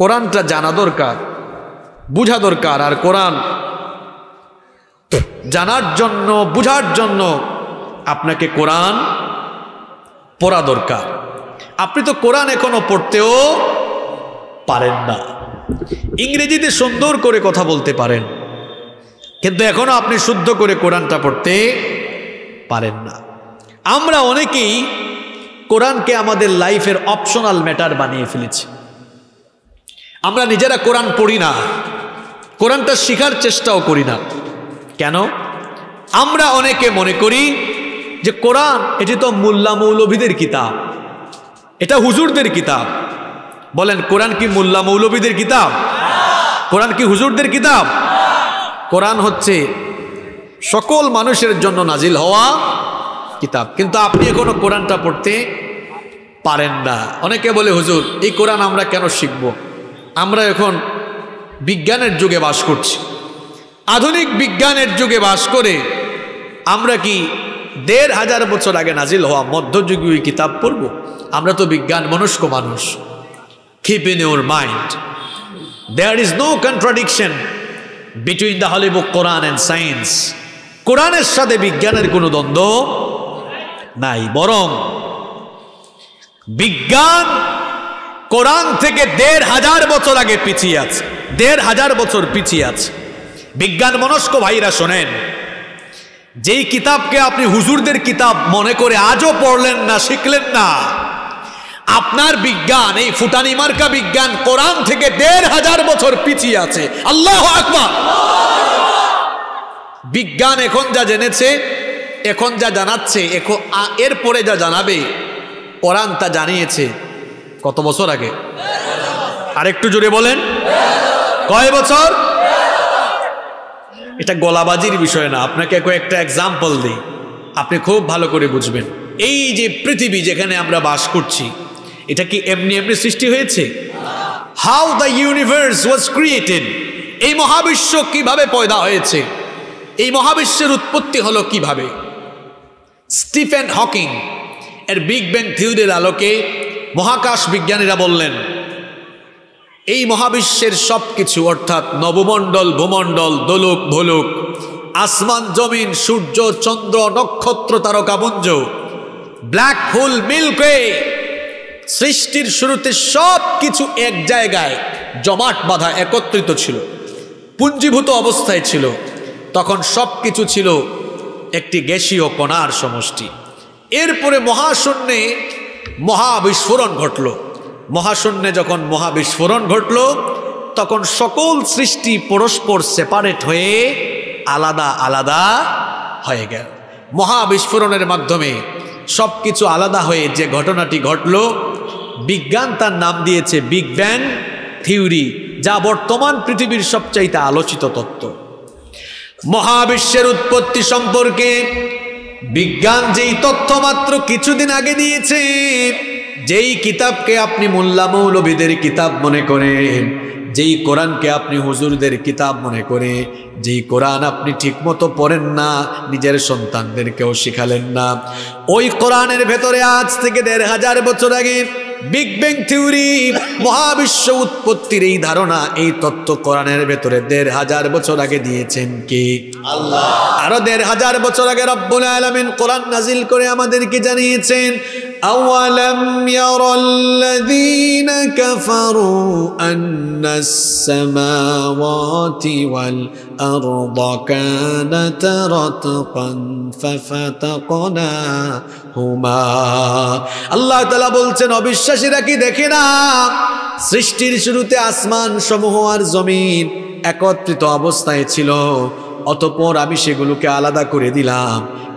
A: কোরআনটা জানা দরকার, বুঝা দরকার আর কোরআন জানার জন্য, বুঝার জন্য আপনাকে কোরআন পড়া দরকার। আপনি তো কোরআন এখনও পড়তেও পারেন না। ইংরেজিতে সুন্দর করে কথা বলতে পারেন, কিন্তু এখনও আপনি শুদ্ধ করে কোরআনটা পড়তে পারেন না। আমরা অনেকেই কোরআনকে আমাদের লাইফের অপশনাল ম্যাটার বানিয়ে ফেলেছি। আমরা নিজেরা কোরআন পড়ি না। কোরআনটা শেখার চেষ্টাও করি না। কেন? আমরা অনেকে মনে করি যে কোরআন, এটি তো মোল্লা মৌলভীদের কিতাব। এটা হুজুরদের কিতাব। বলেন, কোরআন কি মোল্লা মৌলভীদের কিতাব? কোরআন কি হুজুরদের কিতাব? কোরআন হচ্ছে সকল মানুষের জন্য নাজিল হওয়া কিতাব। কিন্তু আপনি এখনও কোরআনটা পড়তে পারেন না। অনেকে বলে, হুজুর, এই কোরআন আমরা কেন শিখব? আমরা এখন বিজ্ঞানের যুগে বাস করছি। আধুনিক বিজ্ঞানের যুগে বাস করে আমরা কি দেড় হাজার বছর আগে নাজিল হওয়া মধ্যযুগীয় কিতাব পড়ব? আমরা তো বিজ্ঞান মনস্ক মানুষ। Keep in your mind there is no contradiction between the holy book Quran and science কোরআনের সাথে বিজ্ঞানের কোনো দ্বন্দ্ব নাই, বরং বিজ্ঞান কোরআন থেকে দেড় হাজার বছর আগে পিছিয়ে আছে, দেড় হাজার বছর পিছিয়ে আছে। বিজ্ঞান মনস্ক ভাইরা শোনেন, যেই কিতাবকে আপনি হুজুরদের কিতাব মনে করে আজও পড়লেন না, শিখলেন না, আপনার বিজ্ঞান, এই ফুটানি মার্কা বিজ্ঞান কোরআন থেকে দেড় হাজার বছর পিছিয়ে আছে। আল্লাহ আকবার! বিজ্ঞান এখন যা জেনেছে এখন যা জানাচ্ছে, এখন এরপরে যা জানাবে, কোরআন তা জানিয়েছে কত বছর আগে? আরেকটু জোরে বলেন। কয় বছর? এটা গলাবাজির বিষয় না, আপনাকে কয়েকটা এক্সাম্পল দিই। আপনি খুব ভালো করে বুঝবেন। এই যে পৃথিবী যেখানে আমরা বাস করছি, এটা কি এমনি এমনি সৃষ্টি হয়েছে? How the universe was created এই মহাবিশ্ব কীভাবে পয়দা হয়েছে, এই মহাবিশ্বের উৎপত্তি হলো কীভাবে? স্টিফেন হকিং এর বিগ ব্যাং থিওরির আলোকে মহাকাশ বিজ্ঞানীরা বললেন, এই মহাবিশ্বের সব কিছু অর্থাৎ নবমণ্ডল, ভূমণ্ডল, দোলক, ভোলক, আসমান, জমিন, সূর্য, চন্দ্র, নক্ষত্র তারকাপুঞ্জ ব্ল্যাক হোল মিল্কওয়ে সৃষ্টির শুরুতে সব কিছু এক জায়গায় জমাট বাঁধা একত্রিত ছিল, পুঞ্জীভূত অবস্থায় ছিল, তখন সব কিছু ছিল একটি গ্যাসীয় কণার সমষ্টি। এরপরে মহাশূন্যে মহাবিস্ফোরণ ঘটল। মহাশূন্যে যখন মহাবিস্ফোরণ ঘটল, তখন সকল সৃষ্টি পরস্পর সেপারেট হয়ে আলাদা আলাদা হয়ে গেল। মহাবিস্ফোরণের মাধ্যমে সব কিছু আলাদা হয়ে যে ঘটনাটি ঘটল, বিজ্ঞান তার নাম দিয়েছে বিগ ব্যাং থিওরি, যা বর্তমান পৃথিবীর সবচাইতে আলোচিত তত্ত্ব। মহাবিশ্বের উৎপত্তি সম্পর্কে বিজ্ঞান যেই তথ্য মাত্র কিছুদিন আগে দিয়েছে, যেই কিতাবকে আপনি মোল্লা মৌলভীদের কিতাব মনে করেন যেই কোরআনকে আপনি হুজুরদের কিতাব মনে করে যেই কোরআন আপনি ঠিকমতো পড়েন না নিজের সন্তানদেরকেও শিখালেন না। ওই কোরআনের ভেতরে আজ থেকে দেড় হাজার বছর আগে বিগ ব্যাং থিওরি মহাবিশ্ব উৎপত্তির এই ধারণা এই তত্ত্ব কোরআনের ভেতরে দেড় হাজার বছর আগে দিয়েছেন কি? আল্লাহ। আরও দেড় হাজার বছর আগে রব্বুল আলমিন কোরআন নাজিল করে আমাদেরকে জানিয়েছেন আওয়ালাম ইয়ারাল্লাযী الذين كفروا أن السماوات والأرض كانتا رتقا ففتقناهما আল্লাহ তালা বলছেন অবিশ্বাসীরা কি দেখে না সৃষ্টির শুরুতে আসমান সমূহ আর জমিন একত্রিত অবস্থায় ছিল অতপর আমি সেগুলোকে আলাদা করে দিলাম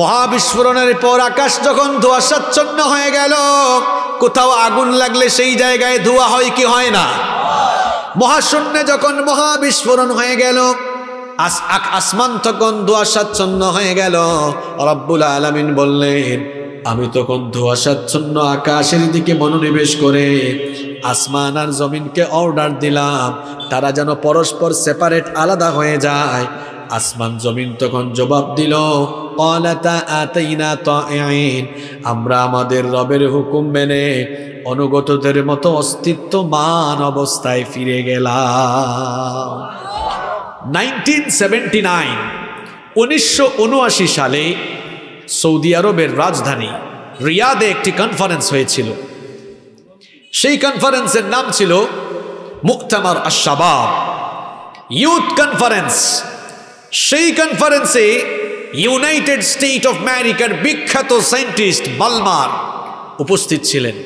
A: মহাবিস্ফোরণের পর আকাশ যখন ধোঁয়াশাচ্ছন্ন হয়ে গেল, কোথাও আগুন লাগলে সেই জায়গায় ধোঁয়া হয় কি হয় না? মহাশূন্যে যখন মহাবিস্ফোরণ হয়ে গেল আসমান তখন ধোঁয়াশাচ্ছন্ন হয়ে গেল। রব্বুল আলমিন বললেন, আমি তখন ধোঁয়াশাচ্ছন্ন আকাশের দিকে মনোনিবেশ করে আসমান আর জমিনকে অর্ডার দিলাম। তারা যেন পরস্পর সেপারেট আলাদা হয়ে যায়। আসমান জমিন তখন জবাব দিল আমরা আমাদের রবের হুকুম মেনে অনুগতদের মতো অস্তিত্ব মান অবস্থায় ফিরে গেলাম। নাইনটিন নাইন, উনিশশো উনআশি সালে সৌদি আরবের রাজধানী রিয়াদে একটি কনফারেন্স হয়েছিল। সেই কনফারেন্সের নাম ছিল মুক্তামার আশাবাব ইউথ কনফারেন্স সেই কনফারেন্সে ইউনাইটেড স্টেট অফ আমেরিকার বিখ্যাত সায়েন্টিস্ট বালমার উপস্থিত ছিলেন।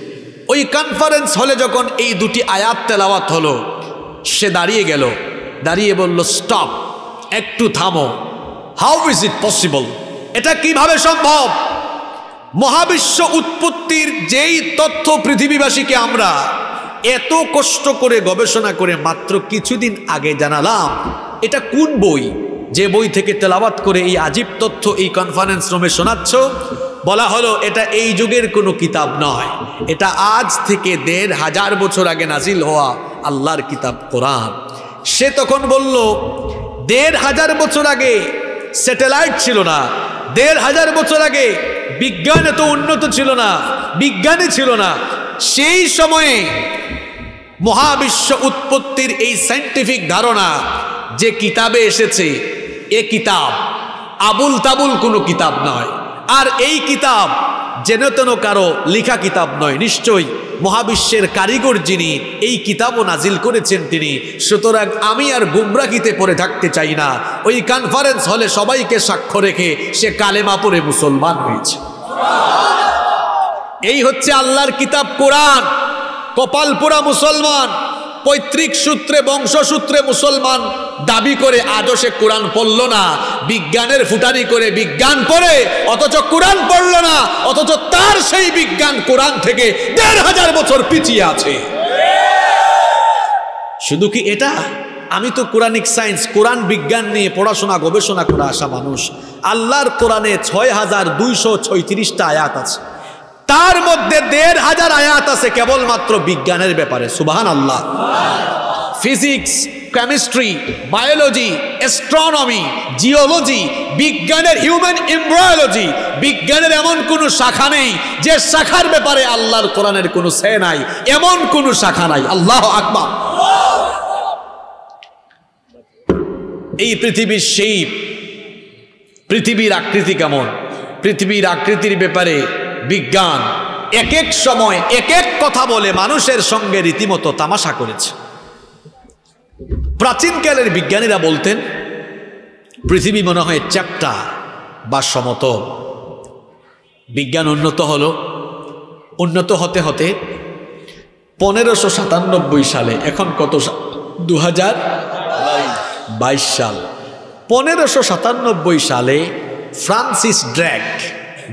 A: ওই কনফারেন্স হলে যখন এই দুটি আয়াত তেলাওয়াত হলো, সে দাঁড়িয়ে গেল, দাঁড়িয়ে বলল স্টপ একটু থামো। হাউ ইজ ইট পসিবল এটা কীভাবে সম্ভব? মহাবিশ্ব উৎপত্তির যেই তথ্য পৃথিবীবাসীকে আমরা এত কষ্ট করে গবেষণা করে মাত্র কিছুদিন আগে জানালাম, এটা কোন বই? যে বই থেকে তেলাবাত করে এই আজীব তথ্য এই কনফারেন্স রুমে শোনাচ্ছ, বলা হলো, এটা এই যুগের কোনো কিতাব নয়। এটা আজ থেকে দেড় হাজার বছর আগে নাজিল হওয়া আল্লাহর কিতাব কোরআন। সে তখন বলল, দেড় হাজার বছর আগে স্যাটেলাইট ছিল না, দেড় হাজার বছর আগে বিজ্ঞান এত উন্নত ছিল না, বিজ্ঞানী ছিল না। সেই সময়ে মহাবিশ্ব উৎপত্তির এই সাইন্টিফিক ধারণা যে কিতাবে এসেছে, এ কিতাব আবুল তাবুল কোনো কিতাব নয়। আর এই কিতাব যেন তেন কারও লেখা কিতাব নয়, নিশ্চয়ই মহাবিশ্বের কারিগর যিনি এই কিতাবও নাজিল করেছেন তিনি। সুতরাং আমি আর গুমরাহিতে পড়ে থাকতে চাই না। ওই কনফারেন্স হলে সবাইকে সাক্ষ্য রেখে সে কালেমা পড়ে মুসলমান হয়েছে। এই হচ্ছে আল্লাহর কিতাব কোরআন। কপাল পোড়া মুসলমান। পৈতৃক সূত্রে, বংশসূত্রে মুসলমান দাবি করে আজও সে কোরআন পড়ল না, বিজ্ঞানের ফুটানি করে বিজ্ঞান পড়ে, অথচ কোরআন পড়ল না, অথচ তার সেই বিজ্ঞান কোরআন থেকে দেড় হাজার বছর পিছিয়ে আছে। শুধু কি এটা? আমি তো কোরআনিক সায়েন্স, কোরআন বিজ্ঞান নিয়ে পড়াশোনা, গবেষণা করে আসা মানুষ। আল্লাহর কোরআনে ছয় হাজার দুইশো ছয়ত্রিশটা আয়াত আছে। তার মধ্যে দেড় হাজার আয়াত আছে কেবলমাত্র বিজ্ঞানের ব্যাপারে সুবাহান আল্লাহ physics chemistry biology astronomy geology বিজ্ঞানের হিউম্যান এমব্রয়োলজি বিজ্ঞানের এমন কোনো শাখা নেই যে শাখার ব্যাপারে আল্লাহর কোরআনের কোনো সে নাই, এমন কোনো শাখা নাই। আল্লাহ আকবার। এই পৃথিবীর সেই পৃথিবীর আকৃতি কেমন? পৃথিবীর আকৃতির ব্যাপারে বিজ্ঞান এক এক সময় এক এক কথা বলে মানুষের সঙ্গে রীতিমতো তামাশা করেছে। প্রাচীনকালের বিজ্ঞানীরা বলতেন, পৃথিবী মনে হয় চ্যাপ্টা বা সমতল বিজ্ঞান উন্নত হলো, উন্নত হতে হতে পনেরোশো সাতানব্বই সালে, এখন কত দু হাজার বাইশ সাল। পনেরোশো সাতানব্বই সালে ফ্রান্সিস ড্র্যাক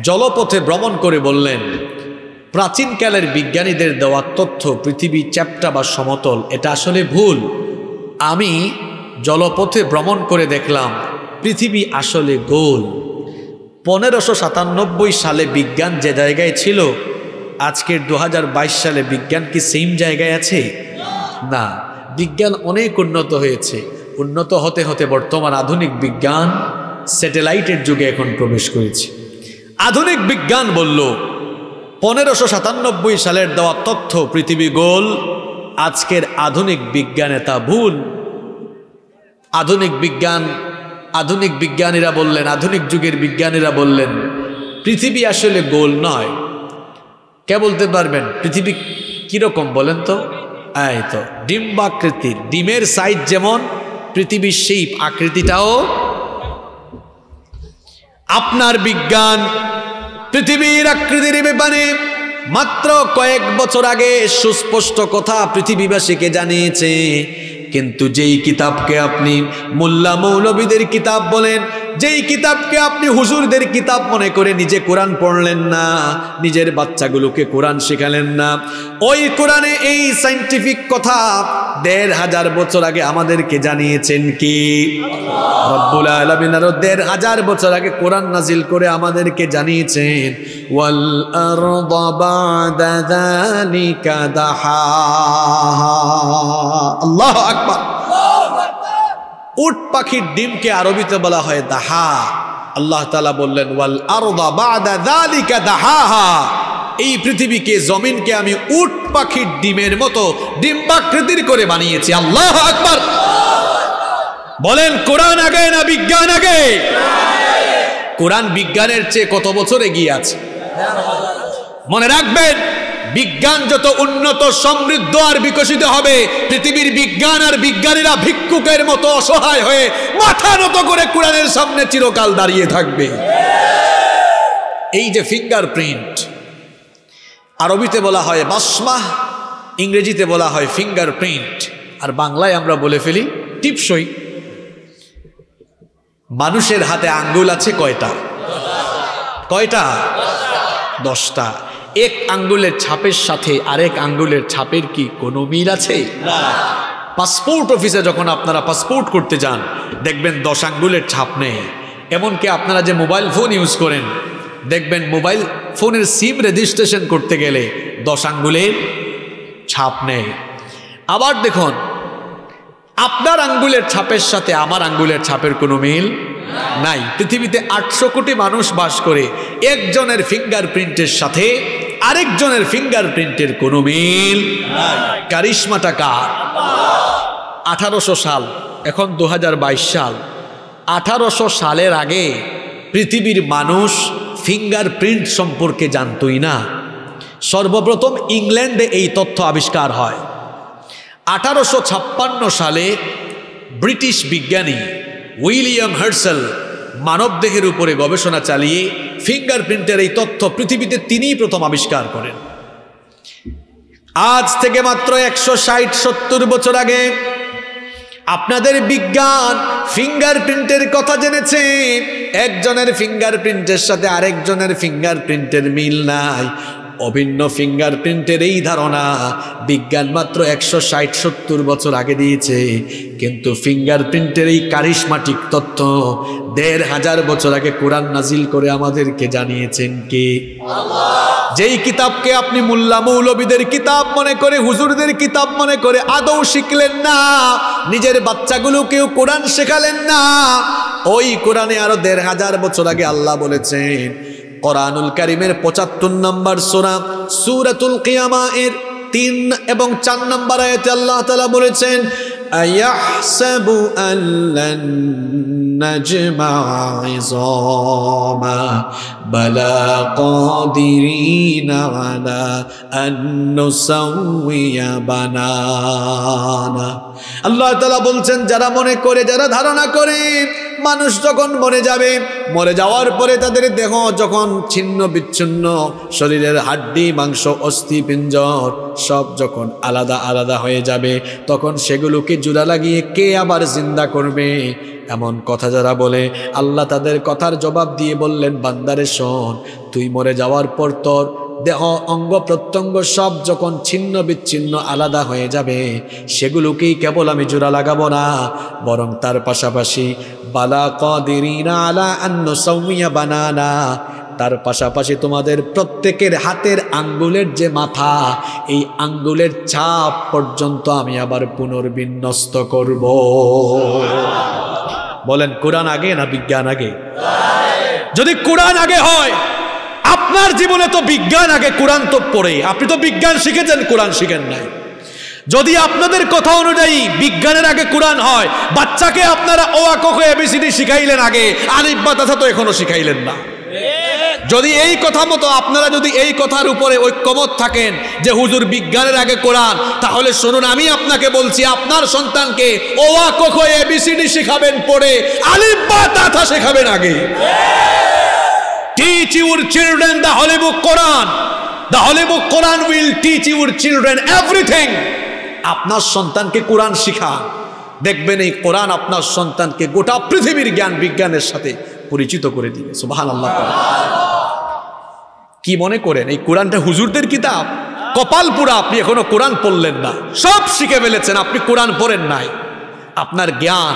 A: জলপথে ভ্রমণ করে বললেন প্রাচীনকালের বিজ্ঞানীদের দেওয়া তথ্য, পৃথিবী চ্যাপ্টা বা সমতল, এটা আসলে ভুল। আমি জলপথে ভ্রমণ করে দেখলাম, পৃথিবী আসলে গোল। পনেরোশো সাতানব্বই সালে বিজ্ঞান যে জায়গায় ছিল, আজকের দু হাজার বাইশ সালে বিজ্ঞান কি সেম জায়গায় আছে? না, বিজ্ঞান অনেক উন্নত হয়েছে। উন্নত হতে হতে বর্তমান আধুনিক বিজ্ঞান স্যাটেলাইটের যুগে এখন প্রবেশ করেছে। আধুনিক বিজ্ঞান বলল, পনেরোশো সাতানব্বই সালের দেওয়া তথ্য পৃথিবী গোল, আজকের আধুনিক বিজ্ঞানে তা ভুল। আধুনিক বিজ্ঞান, আধুনিক বিজ্ঞানীরা বললেন, আধুনিক যুগের বিজ্ঞানীরা বললেন, পৃথিবী আসলে গোল নয়। কে বলতে পারবেন? পৃথিবী কীরকম বলেন তো? এই তো, ডিম্বাকৃতির, ডিমের সাইজ যেমন, পৃথিবীর সেই আকৃতিটাও আপনার বিজ্ঞান পৃথিবীর আকৃতির ব্যাপারে মাত্র কয়েক বছর আগে সুস্পষ্ট কথা পৃথিবীবাসীকে জানিয়েছে। কিন্তু যেই কিতাবকে আপনি মোল্লা মৌলবীদের কিতাব বলেন যেই কিতাবকে আপনি হুজুরদের কিতাব মনে করে নিজে কোরআন পড়লেন না, নিজের বাচ্চাগুলোকে কোরআন শেখালেন না, ওই কোরআনে এই সাইন্টিফিক কথা দেড় হাজার বছর আগে আমাদেরকে জানিয়েছেন কি? রব্বুল আলমিন আরও দেড় হাজার বছর আগে কোরআন নাজিল করে আমাদেরকে জানিয়েছেন, ওয়াল আল্লাহু আকবার। উট পাখির ডিমকে আরবিতে বলা হয় দাহা। আল্লাহ তালা বললেন, ওয়াল দাহাহা। এই পৃথিবীকে, জমিনকে আমি উট পাখির ডিমের মতো ডিম্বাকৃতির করে বানিয়েছি। আল্লাহ আকবার। বলেন, কোরআন আগে না বিজ্ঞান আগে? কোরআন বিজ্ঞানের চেয়ে কত বছর এগিয়ে আছে? মনে রাখবেন বিজ্ঞান যত উন্নত, সমৃদ্ধ আর বিকশিত হবে, পৃথিবীর বিজ্ঞান আর বিজ্ঞানীরা ভিক্ষুকের মতো অসহায় হয়ে মাথা নত করে কোরআনের সামনে চিরকাল দাঁড়িয়ে থাকবে। এই যে ফিঙ্গারপ্রিন্ট আরবিতে বলা হয় বাসমা, ইংরেজিতে বলা হয় ফিঙ্গারপ্রিন্ট আর বাংলায় আমরা বলে ফেলি টিপসই। মানুষের হাতে আঙ্গুল আছে কয়টা? কয়টা? দশটা। এক আঙ্গুলের ছাপের সাথে আরেক আঙ্গুলের ছাপের কি কোনো মিল আছে? পাসপোর্ট অফিসে যখন আপনারা পাসপোর্ট করতে যান দেখবেন দশ আঙ্গুলের ছাপ নেই। এমনকি আপনারা যে মোবাইল ফোন ইউজ করেন দেখবেন মোবাইল ফোনের সিম রেজিস্ট্রেশন করতে গেলে দশ আঙ্গুলের ছাপ নেই। আবার দেখুন আপনার আঙ্গুলের ছাপের সাথে আমার আঙ্গুলের ছাপের কোনো মিল নাই। পৃথিবীতে আটশো কোটি মানুষ বাস করে একজনের ফিঙ্গারপ্রিন্টের সাথে আরেকজনের ফিঙ্গারপ্রিন্টের কোনো মিল কারিশমাটা কার? আঠারোশো সাল, এখন দু হাজার বাইশ সাল। আঠারোশো সালের আগে পৃথিবীর মানুষ ফিঙ্গারপ্রিন্ট সম্পর্কে জানতই না। সর্বপ্রথম ইংল্যান্ডে এই তথ্য আবিষ্কার হয়। আঠারোশো ছাপ্পান্ন সালে ব্রিটিশ বিজ্ঞানী উইলিয়াম হার্সেল মানবদেহের উপরে গবেষণা চালিয়ে ফিঙ্গারপ্রিন্টের এই তথ্য পৃথিবীতে তিনিই প্রথম আবিষ্কার করেন। আজ থেকে মাত্র একশো ষাট, সত্তর বছর আগে আপনাদের বিজ্ঞান ফিঙ্গারপ্রিন্টের কথা জেনেছে একজনের ফিঙ্গারপ্রিন্টের সাথে আরেকজনের ফিঙ্গারপ্রিন্টের মিল নাই। অভিন্ন ফিঙ্গারপ্রিন্টের এই ধারণা বিজ্ঞান মাত্র একশো ষাট সত্তর বছর আগে দিয়েছে। কিন্তু ফিঙ্গারপ্রিন্টের এই কারিশমাটিক তথ্য দেড় হাজার বছর আগে কোরআন নাজিল করে আমাদেরকে জানিয়েছেন কে? যেই কিতাবকে আপনি মোল্লা মৌলবীদের কিতাব মনে করে, হুজুরদের কিতাব মনে করে আদৌ শিখলেন না, নিজের বাচ্চাগুলোকেও কোরআন শেখালেন না, ওই কোরআনে আরও দেড় হাজার বছর আগে আল্লাহ বলেছেন কোরআনুল কারিমের পঁচাত্তর নম্বর সোরা সুরাতুল কিয়ামা এর তিন এবং চার নম্বর আয়াতে আল্লাহ তালা বলেছেন أيحسب أن لن نجمع عظاما بلى قادرين على أن نسوي بنانا আল্লাহ তালা বলছেন যারা মনে করে যারা ধারণা করে মানুষ যখন মরে যাবে, মরে যাওয়ার পরে তাদের দেহ যখন ছিন্ন বিচ্ছিন্ন, শরীরের হাড্ডি, মাংস, অস্থি, পিঞ্জর সব যখন আলাদা আলাদা হয়ে যাবে, তখন সেগুলোকে জুড়া লাগিয়ে কে আবার জিন্দা করবে? এমন কথা যারা বলে, আল্লাহ তাদের কথার জবাব দিয়ে বললেন, বান্দারে শোন, তুই মরে যাওয়ার পর তোর দেহ, অঙ্গ, প্রত্যঙ্গ সব যখন ছিন্ন বিচ্ছিন্ন আলাদা হয়ে যাবে, সেগুলোকেই কেবল আমি জোড়া লাগাবো না, বরং তার পাশাপাশি তার পাশাপাশি তোমাদের প্রত্যেকের হাতের আঙ্গুলের যে মাথা, এই আঙ্গুলের ছাপ পর্যন্ত আমি আবার পুনর্বিন্যস্ত করব। বলেন, কোরআন আগে না বিজ্ঞান আগে? যদি কোরআন আগে হয়, আপনার জীবনে তো বিজ্ঞান আগে, কোরআন তো পড়ে। আপনি তো বিজ্ঞান শিখেছেন, কোরআন শিখেন নাই। যদি আপনাদের কথা অনুযায়ী বিজ্ঞানের আগে কোরআন হয়, বাচ্চাকে আপনারা ও আকক এবিসিডি শিখাইলেন আগে আলিফ বা তাথা তো এখনও শিখাইলেন না যদি এই কথা মতো আপনারা যদি এই কথার উপরে ঐক্যমত থাকেন যে হুজুর বিজ্ঞানের আগে কোরআন, তাহলে শুনুন, আমি আপনাকে বলছি, আপনার সন্তানকে ও আকক এবিসিডি শিখাবেন পড়ে আলিফ বা তাথা শেখাবেন আগে children the Holy Book Quran. The Holy Book Quran will teach your children everything. আপনার সন্তানকে কোরআন শিখা দেখবেন এই কোরআন আপনার সন্তানকে গোটা পৃথিবীর জ্ঞান বিজ্ঞানের সাথে পরিচিত করে দিবে। সুবাহান আল্লাহ কি মনে করেন? এই কোরআনটা হুজুরদের কিতাব? কপাল পুরা আপনি এখনও কোরআন পড়লেন না। সব শিখে ফেলেছেন, আপনি কোরআন পড়েন নাই। আপনার জ্ঞান,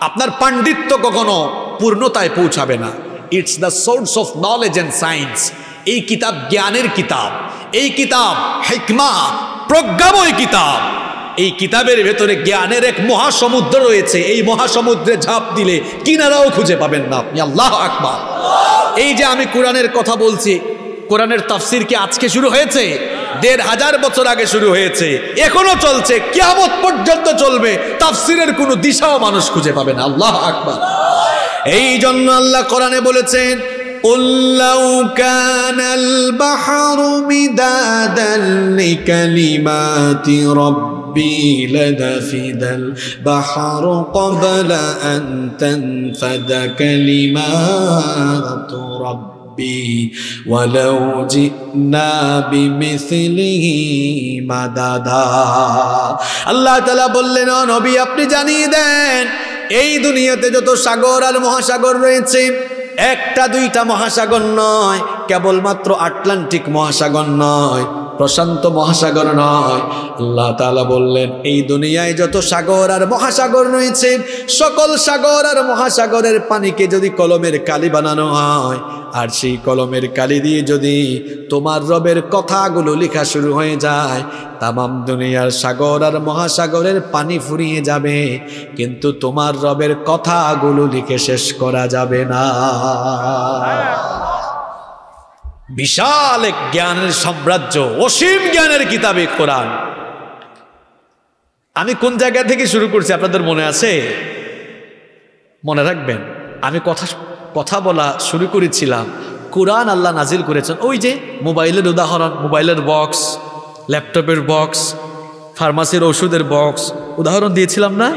A: আপনার পাণ্ডিত্য কখনো পূর্ণতায় পৌঁছাবে না। It's the source of knowledge and science এই কিতাব জ্ঞানের কিতাব। এই কিতাব হেকমা প্রজ্ঞাময় কিতাব। এই কিতাবের ভেতরে জ্ঞানের এক মহাসমুদ্র রয়েছে। এই মহাসমুদ্রে ঝাঁপ দিলে কিনারাও খুঁজে পাবেন না। আপনি আল্লাহ আকবার। এই যে আমি কোরআনের কথা বলছি, কোরআনের তাফসির কি আজকে শুরু হয়েছে? দেড় হাজার বছর আগে শুরু হয়েছে। এখনও চলছে। কিয়ামত পর্যন্ত চলবে। তাফসিরের কোনো দিশাও মানুষ খুঁজে পাবে না। আল্লাহ আকবার। এই জন্য আল্লাহ কোরআনে বলেছেন قل لو كان البحر مدادا لكلمات ربي لنفد البحر قبل أن تنفد كلمات ربي ولو جئنا بمثله مددا আল্লাহ তালা বললেন "ও নবী আপনি জানিয়ে দেন এই দুনিয়াতে যত সাগর আর মহাসাগর রয়েছে একটা দুইটা মহাসাগর নয় কেবলমাত্র আটলান্টিক মহাসাগর নয়। প্রশান্ত মহাসাগর নয়। আল্লাহ তালা বললেন, এই দুনিয়ায় যত সাগর আর মহাসাগর রয়েছে, সকল সাগর আর মহাসাগরের পানিকে যদি কলমের কালি বানানো হয়, আর সেই কলমের কালি দিয়ে যদি তোমার রবের কথাগুলো লেখা শুরু হয়ে যায়, তামাম দুনিয়ার সাগর আর মহাসাগরের পানি ফুরিয়ে যাবে, কিন্তু তোমার রবের কথাগুলো লিখে শেষ করা যাবে না। বিশাল এক জ্ঞানের সাম্রাজ্য, অসীম জ্ঞানের কিতাবে কোরআন। আমি কোন জায়গা থেকে শুরু করছি আপনাদের মনে আছে? মনে রাখবেন, আমি কথা কথা বলা শুরু করেছিলাম। কোরআন আল্লাহ নাজিল করেছেন। ওই যে মোবাইলের উদাহরণ, মোবাইলের বক্স, ল্যাপটপের বক্স, ফার্মাসির ওষুধের বক্স। উদাহরণ দিয়েছিলাম না?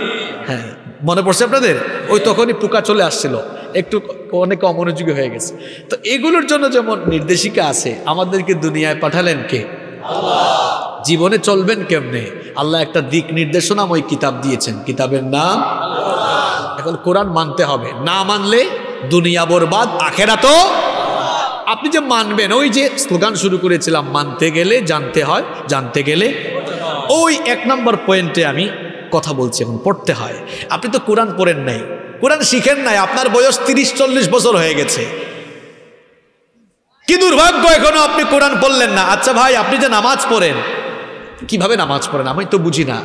A: হ্যাঁ মনে পড়ছে আপনাদের? ওই তখনই পোকা চলে আসছিল। একটু অনেক অমনোযোগী হয়ে গেছে। তো এগুলোর জন্য যেমন নির্দেশিকা আছে, আমাদেরকে দুনিয়ায় পাঠালেন কে? জীবনে চলবেন কেমনে? আল্লাহ একটা দিক নির্দেশনাময় কিতাব দিয়েছেন। কিতাবের নাম? এখন কোরআন মানতে হবে। না মানলে দুনিয়া বরবাদ আখেরা তো আপনি যে মানবেন, ওই যে স্লোগান শুরু করেছিলাম, মানতে গেলে জানতে হয়, জানতে গেলে ওই এক নম্বর পয়েন্টে আমি কথা বলছি এখন পড়তে হয়। আপনি তো কোরআন পড়েন নাই। কোরআন শিখেন নাই, আপনার বয়স তিরিশ, চল্লিশ বছর হয়ে গেছে। কি দুর্ভাগ্য এখনও আপনি কোরআন পড়লেন না। আচ্ছা ভাই, আপনি যে নামাজ পড়েন, কীভাবে নামাজ পড়েন? আমি তো বুঝি না।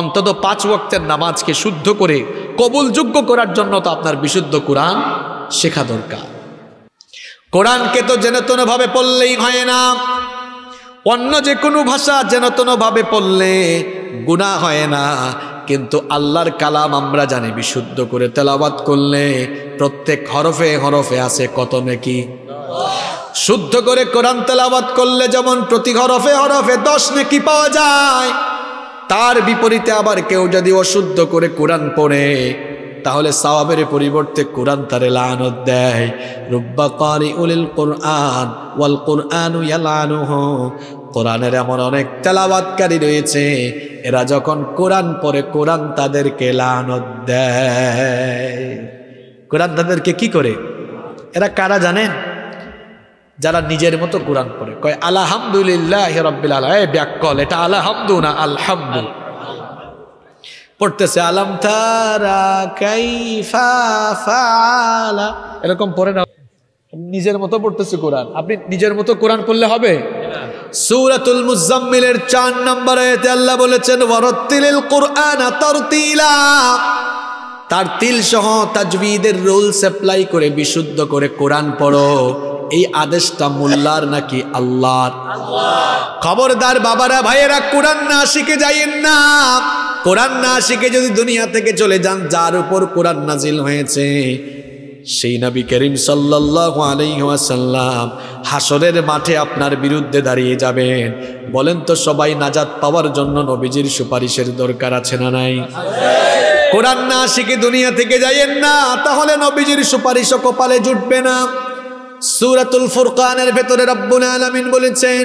A: অন্তত পাঁচ ওয়াক্তের নামাজকে শুদ্ধ করে, কবুলযোগ্য করার জন্য তো আপনার বিশুদ্ধ কোরআন শেখা দরকার। কোরআনকে তো যেন ভাবে পড়লেই হয় না। অন্য যে কোনো ভাষা যেন ভাবে পড়লে গুণা হয় না। কিন্তু আল্লাহর কালাম আমরা জানি, বিশুদ্ধ করে তেলাবাত করলে প্রত্যেক হরফে হরফে আছে কত নাকি শুদ্ধ করে কোরআন তেলাবাত করলে যেমন প্রতি হরফে হরফে দশ নাকি পাওয়া যায়, তার বিপরীতে আবার কেউ যদি অশুদ্ধ করে কোরআন পড়ে তাহলে সাওয়াবের পরিবর্তে কোরআন তারে লানত দেয়। রুব্বা কারি উলিল কোরআন ওয়াল কোরআন ইয়ালানুহু। কোরআনের এমন অনেক তেলাবাতকারী রয়েছে, এরা যখন কোরআন পড়ে, কোরআন তাদেরকে লানত দেয়। কোরআন তাদেরকে কি করে? এরা কারা জানেন? যারা নিজের মতো কোরআন পড়ে। কয়, আলহামদুলিল্লাহ রব্বিল এ ব্যাকল এটা আলহামদু না আলহামদু? পড়তেছে, আলম তারা কাইফা এরকম পড়ে না। নিজের মতো পড়তেছে কোরআন। আপনি নিজের মতো কোরআন পড়লে হবে? সূরাতুল মুজাম্মিলের 4 নম্বর আয়াতে আল্লাহ বলেছেন, ওয়ারাত্তিলিল কুরআন তারতিলা। তার তিল সহ তাজবিদের রুলস অ্যাপ্লাই করে, বিশুদ্ধ করে কোরআন পড়ো। এই আদেশটা মোল্লার নাকি আল্লাহর? খবরদার বাবারা, ভাইয়েরা, কোরআন না শিখে যাইয়েন না। কোরআন না শিখে যদি দুনিয়া থেকে চলে যান, যার উপর কোরআন নাজিল হয়েছে। সেই নবী করিম সাল্লাল্লাহু আলাইহি ওয়াসাল্লাম হাসরের মাঠে আপনার বিরুদ্ধে দাঁড়িয়ে যাবেন। বলেন তো, সবাই নাজাত পাওয়ার জন্য নবীজির সুপারিশের দরকার আছে না নাই? কোরআন না শিখে দুনিয়া থেকে যাইয়েন না, তাহলে নবীজির সুপারিশও কপালে জুটবে না। সুরাতুল ফুরকানের ভেতরে রব্বুল আলামিন বলেছেন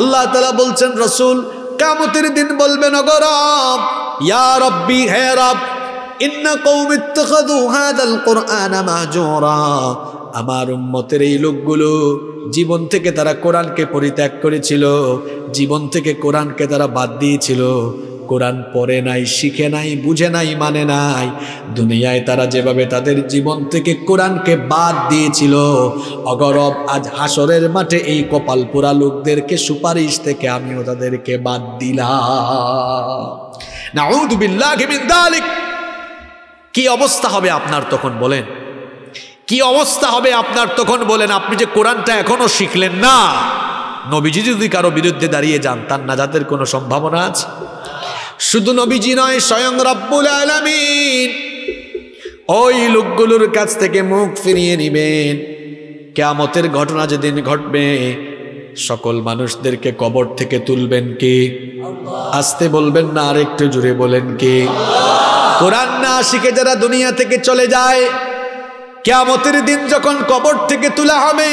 A: আল্লাহ তালা বলছেন, রসুল কামতের দিন বলবেন অগরব ইয়া রব্বি, হে রব, ইন্না কৌম ইত্তাখাযু হাযাল কুরআনা মাহজুরা আমার উম্মতের এই লোকগুলো জীবন থেকে তারা কোরআনকে পরিত্যাগ করেছিল, জীবন থেকে কোরআনকে তারা বাদ দিয়েছিল। কোরআন পড়ে নাই, শিখে নাই, বুঝে নাই মানে নাই। দুনিয়ায় তারা যেভাবে তাদের জীবন থেকে কোরআনকে বাদ দিয়েছিল, অগরব আজ হাসরের মাঠে এই কপাল পোড়া লোকদেরকে সুপারিশ থেকে আমিও তাদেরকে বাদ দিলাম। কি অবস্থা হবে আপনার তখন বলেন? কি অবস্থা হবে আপনার তখন বলেন? আপনি যে কোরআনটা এখনও শিখলেন না। নবীজি যদি কারও বিরুদ্ধে দাঁড়িয়ে যান, তার নাজাতের কোনো সম্ভাবনা আছে? শুধু নবীজি নয়, স্বয়ং রব্বুল আলামিন। ওই লোকগুলোর কাছ থেকে মুখ ফিরিয়ে নিবেন। কেয়ামতের ঘটনা যেদিন ঘটবে, সকল মানুষদেরকে কবর থেকে তুলবেন কে? আসতে বলবেন না, আরেকটু জুড়ে বলেন কে? কোরআন না শিখে যারা দুনিয়া থেকে চলে যায়, কেয়ামতের দিন যখন কবর থেকে তোলা হবে,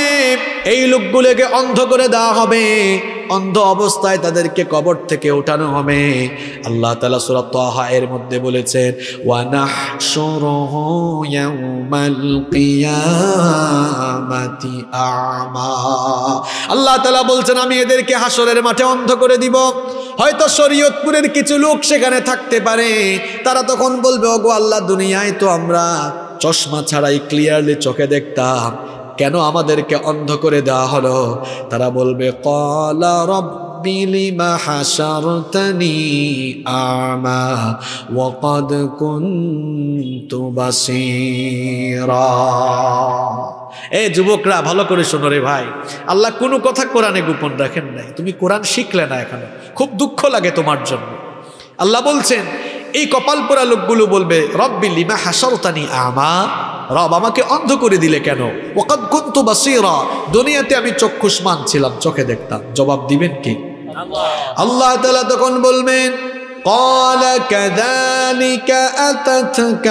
A: এই লোকগুলোকে অন্ধ করে দেওয়া হবে। অন্ধ অবস্থায় তাদেরকে কবর থেকে ওঠানো হবে। আল্লাহ তালা সুরাত এর মধ্যে বলেছেন আমা। আল্লাহ তালা বলছেন, আমি এদেরকে হাসরের মাঠে অন্ধ করে দিব। হয়তো শরীয়তপুরের কিছু লোক সেখানে থাকতে পারে। তারা তখন বলবে, ওগো আল্লাহ, দুনিয়ায় তো আমরা চশমা ছাড়াই ক্লিয়ারলি চোখে দেখতাম। কেন আমাদেরকে অন্ধ করে দেওয়া হলো? তারা বলবে, কলা বাসীরা। এ যুবকরা, ভালো করে শোনো রে ভাই। আল্লাহ কোনো কথা কোরআনে গোপন রাখেন নাই। তুমি কোরআন শিখলে না এখানে। খুব দুঃখ লাগে তোমার জন্য। আল্লাহ বলছেন এই কপাল পোড়া লোকগুলো বলবে রব্বি লিমা হাসরতানি আমা রব আমাকে অন্ধ করে দিলে কেন ওকাদ কুন্তু বাসিরা দুনিয়াতে আমি চক্ষুষ্মান ছিলাম চোখে দেখতাম জবাব দিবেন কি আল্লাহ তাআলা তখন বলবেন قال كذلك أتتك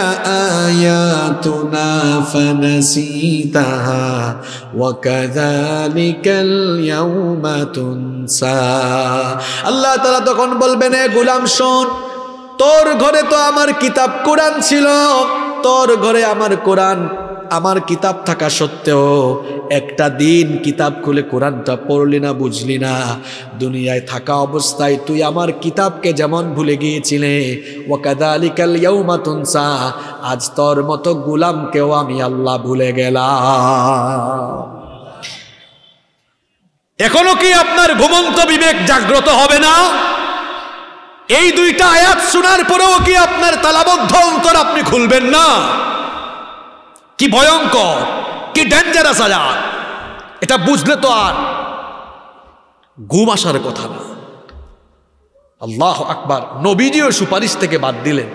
A: آياتنا فنسيتها وكذلك اليوم تنسى আল্লাহ তাআলা তখন বলবেন এ গোলাম শোন তোর ঘরে তো আমার কিতাব কোরআন ছিল। তোর ঘরে আমার কোরআন, আমার কিতাব থাকা সত্ত্বেও একটা দিন কিতাব খুলে কোরআনটা পড়লি না, বুঝলি না। দুনিয়ায় থাকা অবস্থায় তুই আমার কিতাবকে যেমন ভুলে গিয়েছিলে ওয়াকাদা আলিকাল তুনসা, আজ তোর মতো গুলামকেও আমি আল্লাহ ভুলে গেলাম। এখনও কি আপনার ঘুমন্ত বিবেক জাগ্রত হবে না? এই দুইটা আয়াত শোনার পরেও কি আপনার তালাবদ্ধ অন্তর আপনি খুলবেন না? কি ভয়ঙ্কর, কি ডেঞ্জারাস আয়াত। এটা বুঝলে তো আর ঘুম আসার কথা না। আল্লাহ আকবার, নবীজিও সুপারিশ থেকে বাদ দিলেন।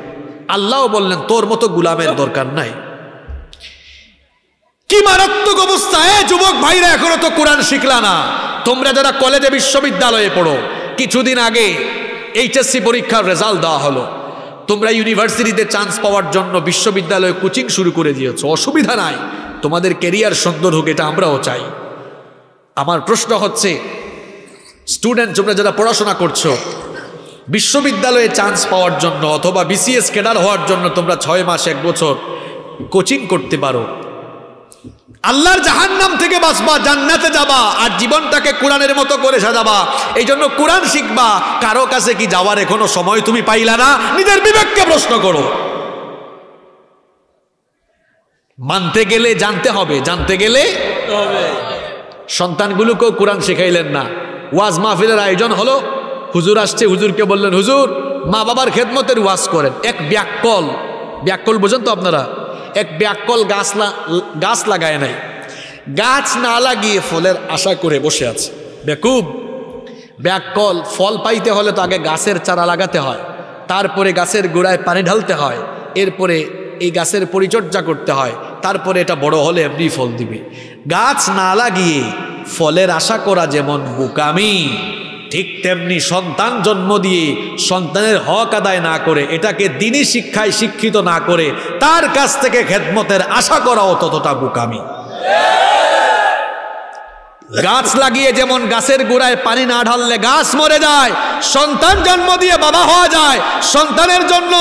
A: আল্লাহও বললেন, তোর মতো গুলামের দরকার নাই। কি মারাত্মক অবস্থা, এ যুবক ভাইরা, এখনও তো কোরআন শিখলা না। তোমরা যারা কলেজে বিশ্ববিদ্যালয়ে পড়ো, কিছুদিন আগে এইচএসসি পরীক্ষার রেজাল্ট দেওয়া হলো। তোমরা ইউনিভার্সিটিতে চান্স পাওয়ার জন্য বিশ্ববিদ্যালয়ে কোচিং শুরু করে দিয়েছ। অসুবিধা নাই। তোমাদের কেরিয়ার সুন্দর হোক, এটা আমরাও চাই। আমার প্রশ্ন হচ্ছে স্টুডেন্ট তোমরা যারা পড়াশোনা করছ, বিশ্ববিদ্যালয়ে চান্স পাওয়ার জন্য অথবা বিসিএস কেডার হওয়ার জন্য তোমরা ছয় মাস, এক বছর কোচিং করতে পারো। আল্লাহর জাহান্নাম থেকে বাঁচবা জান্নাতে যাবা আর জীবনটাকে কোরআনের মতো করে সাজাবা। এই জন্য কোরআন শিখবা। কারও কাছে কি যাওয়ার এখনও সময় তুমি পাইলা না? নিজের বিবেককে প্রশ্ন করো। মানতে গেলে জানতে হবে জানতে গেলে সন্তানগুলোকেও কোরআন শেখাইলেন না। ওয়াজ মাহফিলের আয়োজন হলো হুজুর আসছে হুজুরকে বললেন হুজুর মা বাবার খেদমতের ওয়াজ করেন। এক ব্যাককল ব্যাককল বোঝেন তো আপনারা? এক ব্যাককল গাছ গাছ লাগায় নাই। গাছ না লাগিয়ে ফলের আশা করে বসে আছে। বেকুব, ব্যাককল ফল পাইতে হলে তো আগে গাছের চারা লাগাতে হয়। তারপরে গাছের গোড়ায় পানি ঢালতে হয়। এরপরে এই গাছের পরিচর্যা করতে হয়। তারপরে এটা বড় হলে এমনি ফল দিবে। গাছ না লাগিয়ে ফলের আশা করা যেমন বোকামি। ঠিক তেমনি সন্তান জন্ম দিয়ে সন্তানের হক আদায় না করে, এটাকে দিনই শিক্ষায় শিক্ষিত না করে, তার কাছ থেকে খেদমতের আশা করাও ততটা বোকামি। গাছ লাগিয়ে যেমন গাছের গোড়ায় পানি না ঢাললে গাছ মরে যায়, সন্তান জন্ম দিয়ে বাবা হওয়া যায়, সন্তানের জন্য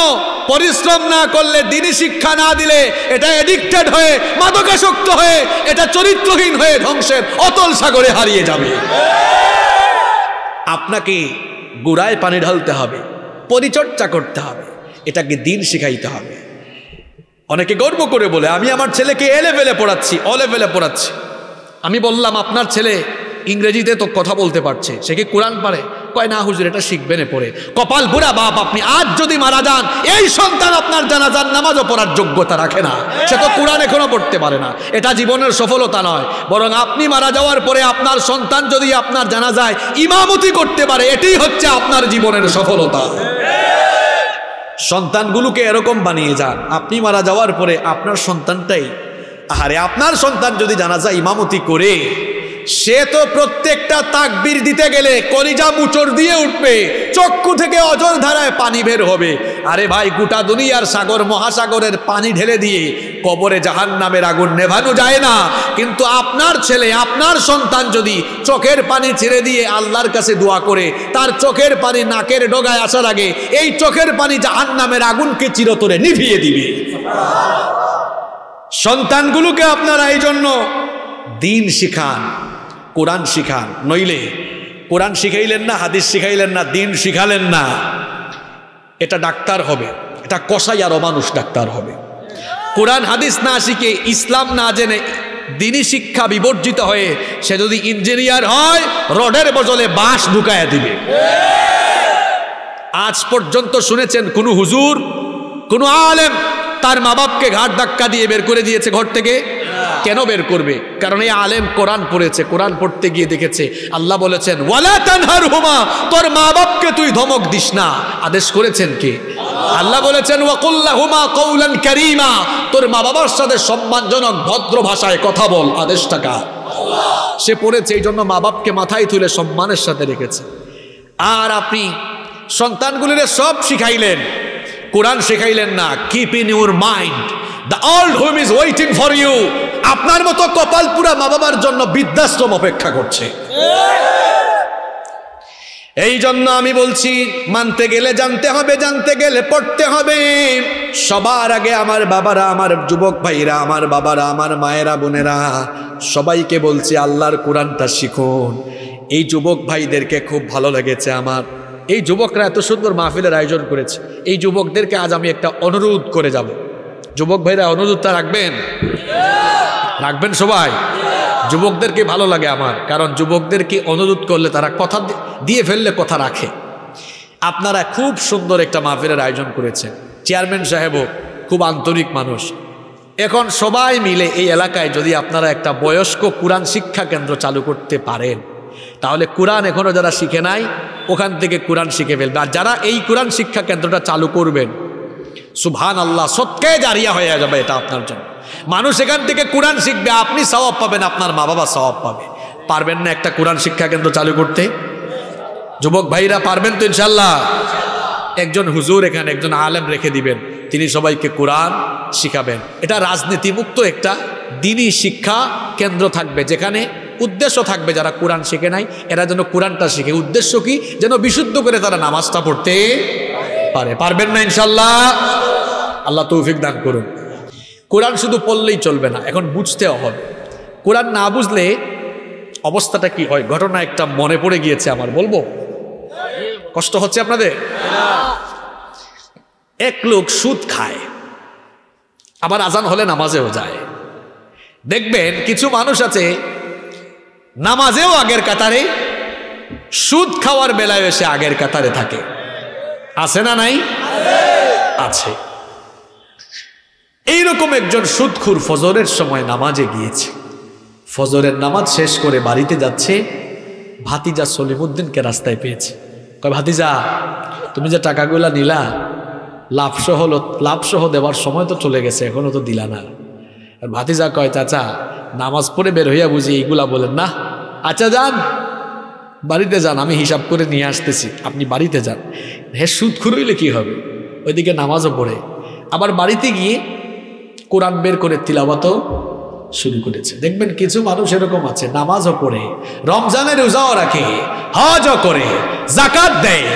A: পরিশ্রম না করলে দিনই শিক্ষা না দিলে এটা এডিক্টেড হয়ে, মাদকাসক্ত হয়ে, এটা চরিত্রহীন হয়ে ধ্বংসের অতল সাগরে হারিয়ে যাবে। আপনাকে গোড়ায় পানি ঢালতে হবে, পরিচর্যা করতে হবে, এটাকে দিন শিখাইতে হবে। অনেকে গর্ব করে বলে, আমি আমার ছেলেকে এলেভেলে পড়াচ্ছি অলেভেলে পড়াচ্ছি। আমি বললাম, আপনার ছেলে ইংরেজিতে তো কথা বলতে পারছে। সে কি কোরআন পারে? কয়, না, হুজুর, এটা শিখবে না পড়ে। কপাল বুড়া বাপ, আপনি আজ যদি মারা যান, এই সন্তান আপনার জানাজান নামাজও পড়ার যোগ্যতা রাখে না। সে তো কোরআন এখনও পড়তে পারে না। এটা জীবনের সফলতা নয়। বরং আপনি মারা যাওয়ার পরে আপনার সন্তান যদি আপনার জানা যায় ইমামতি করতে পারে, এটাই হচ্ছে আপনার জীবনের সফলতা। সন্তানগুলোকে এরকম বানিয়ে যান। আপনি মারা যাওয়ার পরে আপনার সন্তানটাই আরে আপনার সন্তান যদি জানা যায় ইমামতি করে সে তো প্রত্যেকটা তাকবির দিতে গেলে কলিজা মুচর দিয়ে উঠবে। চক্ষু থেকে অজর ধারায় পানি বের হবে। আরে ভাই, গোটা দুনিয়ার সাগর মহাসাগরের পানি ঢেলে দিয়ে কবরে জাহান নামের আগুন নেভানো যায় না। কিন্তু আপনার ছেলে, আপনার সন্তান যদি চোখের পানি ছেড়ে দিয়ে আল্লাহর কাছে দোয়া করে, তার চোখের পানি নাকের ডোগায় আসার আগে এই চোখের পানি জাহান নামের আগুনকে চিরতরে নিভিয়ে দিবে। সন্তানগুলোকে আপনারা এই জন্য দিন শিখান। কোরআন শিখান। নইলে কোরআন শিখাইলেন না, হাদিস শিখাইলেন না, দিন শিখালেন না, এটা ডাক্তার হবে। এটা কষাই আর অমানুষ ডাক্তার হবে। কোরআন, হাদিস না শিখে, ইসলাম না জেনে দিনই শিক্ষা বিবর্জিত হয়ে সে যদি ইঞ্জিনিয়ার হয়, রডের বজলে বাঁশ ঢুকায় দিবে। আজ পর্যন্ত শুনেছেন কোনো হুজুর, কোনো আলেম তার মা বাপকে ঘাট ধাক্কা দিয়ে বের করে দিয়েছে ঘর থেকে? কেন বের করবে? কারণ এই আলেম কোরআন পড়েছে, কোরআন পড়তে গিয়ে দেখেছে। আল্লাহ বলেছেন, ওয়ালা তানহার হুমা তোর মা বাপকে তুই ধমক দিস না। আদেশ করেছেন কে? আল্লাহ বলেছেন ওয়াকুল্লাহ হুমা কৌলান কারীমা, তোর মা বাবার সাথে সম্মানজনক, ভদ্র ভাষায় কথা বল। আদেশটা কার? সে পড়েছে, এই জন্য মা বাপকে মাথায় তুলে সম্মানের সাথে রেখেছে। আর আপনি সন্তানগুলির সব শিখাইলেন। কোরআন শেখাইলেন না। Keep in your mind the old home is waiting for you আপনার মতো কপালপুরা মা বাবার জন্য বৃদ্ধাশ্রম অপেক্ষা করছে। এই জন্য আমি বলছি, মানতে গেলে জানতে হবে, জানতে গেলে পড়তে হবে। সবার আগে আমার বাবারা, আমার যুবক ভাইরা, আমার বাবারা, আমার মায়েরা, বোনেরা, সবাইকে বলছি, আল্লাহর কোরআনটা শিখুন। এই যুবক ভাইদেরকে খুব ভালো লেগেছে আমার। এই যুবকরা এত সুন্দর মাহফিলের আয়োজন করেছে। এই যুবকদেরকে আজ আমি একটা অনুরোধ করে যাব। যুবক ভাইরা, অনুরোধটা রাখবেন? রাখবেন সবাই। যুবকদেরকে ভালো লাগে আমার, কারণ যুবকদেরকে অনুরোধ করলে তারা কথা দিয়ে ফেললে কথা রাখে। আপনারা খুব সুন্দর একটা মাহফিলের আয়োজন করেছেন। চেয়ারম্যান সাহেবও খুব আন্তরিক মানুষ। এখন সবাই মিলে এই এলাকায় যদি আপনারা একটা বয়স্ক কোরআন শিক্ষা কেন্দ্র চালু করতে পারেন, তাহলে কোরআন এখনও যারা শিখে নাই, ওখান থেকে কোরআন শিখে ফেলবে। আর যারা এই কোরআন শিক্ষা কেন্দ্রটা চালু করবেন সুভান আল্লাহ সত্যি জারিয়া হয়ে যাবে এটা আপনার জন্য। মানুষ এখান থেকে কোরআন শিখবে, আপনি সওয়াব পাবেন, আপনার মা বাবা সওয়াব পাবে। পারবেন না একটা কোরআন শিক্ষা কেন্দ্র চালু করতে? যুবক ভাইরা, পারবেন তো ইনশাল্লাহ একজন হুজুর এখানে, একজন আলেম রেখে দিবেন, তিনি সবাইকে কোরআন শিখাবেন। এটা রাজনীতিমুক্ত একটা দিনই শিক্ষা কেন্দ্র থাকবে, যেখানে উদ্দেশ্য থাকবে যারা কোরআন শিখে নাই, এরা যেন কোরআনটা শিখে। উদ্দেশ্য কি? যেন বিশুদ্ধ করে তারা নামাজটা পড়তে পারে। পারবেন না ইনশাল্লাহ আল্লাহ তৌফিক দান করুন। কোরআন শুধু পড়লেই চলবে না, এখন বুঝতেও হবে। কোরআন না বুঝলে অবস্থাটা কি হয়? ঘটনা একটা মনে পড়ে গিয়েছে আমার, বলব? কষ্ট হচ্ছে আপনাদের? এক লোক সুদ খায়, আবার আজান হলে নামাজেও যায়। দেখবেন কিছু মানুষ আছে, নামাজেও আগের কাতারে, সুদ খাওয়ার বেলায় এসে আগের কাতারে থাকে। আছে না নাই? আছে। এইরকম একজন সুদখুর ফজরের সময় নামাজে গিয়েছে। ফজরের নামাজ শেষ করে বাড়িতে যাচ্ছে। ভাতিজা সলিমুদ্দিনকে রাস্তায় পেয়েছে। কয়, ভাতিজা, তুমি যে টাকাগুলা নিলা, লাভসহ লাভসহ দেওয়ার সময় তো চলে গেছে এখনও তো দিলা না। আর ভাতিজা কয়, চাচা, নামাজ পড়ে বের হইয়া বুঝি এইগুলা বলেন না? আচ্ছা যান, বাড়িতে যান, আমি হিসাব করে নিয়ে আসতেছি, আপনি বাড়িতে যান। হ্যাঁ সুদ খুরইলে কী হবে? ওইদিকে নামাজও পড়ে। আবার বাড়িতে গিয়ে কোরআন বের করে তিলাবাতও শুরু করেছে। দেখবেন কিছু মানুষ এরকম আছে নামাজও পড়ে রমজানের রোজাও রাখে হজও করে জাকাত দেয়।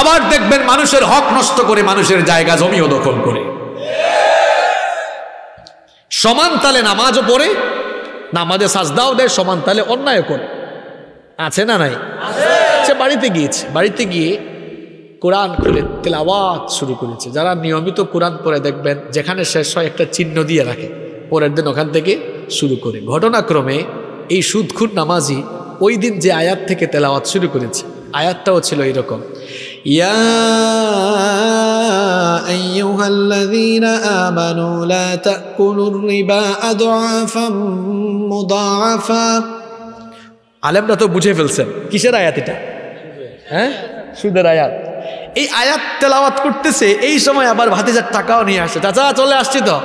A: আবার দেখবেন মানুষের হক নষ্ট করে মানুষের জায়গা জমিও দখল করে। সমান তালে নামাজও পড়ে নামাজে সাজদাও দেয় সমান তালে অন্যায় করে। আছে না নাই? সে বাড়িতে গিয়েছে বাড়িতে গিয়ে কোরআন খুলে তেলাওয়াত শুরু করেছে। যারা নিয়মিত কোরআন পরে দেখবেন, যেখানে শেষ হয় একটা চিহ্ন দিয়ে রাখে। পরের দিন ওখান থেকে শুরু করে। ঘটনাক্রমে এই সুদখুর নামাজি ওই দিন যে আয়াত থেকে তেলাওয়াত শুরু করেছে, আয়াতটাও ছিল এরকম আলেমরা তো বুঝে ফেলছেন, কিসের আয়াত এটা? হ্যাঁ? সুদের আয়াত। এই আয়াত তেলাওয়াত করতেছে, এই সময় আবার ভাতিজার টাকাও নিয়ে আসে চাচা, চলে আসছি তো।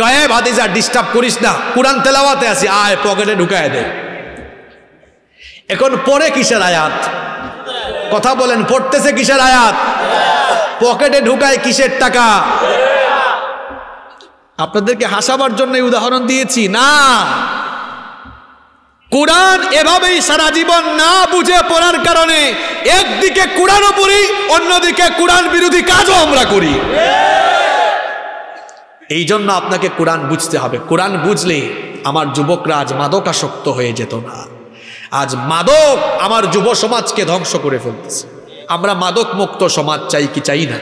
A: কয়ে ভাতিজা ডিস্টার্ব করিস না। কোরআন তেলাওয়াতে আসি আয় পকেটে ঢুকায় দে। এখন পরে কিসের আয়াত? কথা বলেন, পড়তেছে কিসের আয়াত? পকেটে ঢুকায় কিসের টাকা? আপনাদেরকে হাসাবার জন্য উদাহরণ দিয়েছি, না। কোরআন এভাবেই সারা জীবন না বুঝে পড়ার কারণে একদিকে কোরআনও পড়ি, অন্যদিকে কোরআন বিরোধী কাজও আমরা করি। এই জন্য আপনাকে কোরআন বুঝতে হবে। কোরআন বুঝলে আমার যুবকরা আজ মাদকাসক্ত হয়ে যেত না। আজ মাদক আমার যুব সমাজকে ধ্বংস করে ফেলতেছে। আমরা মাদক মুক্ত সমাজ চাই কি চাই না?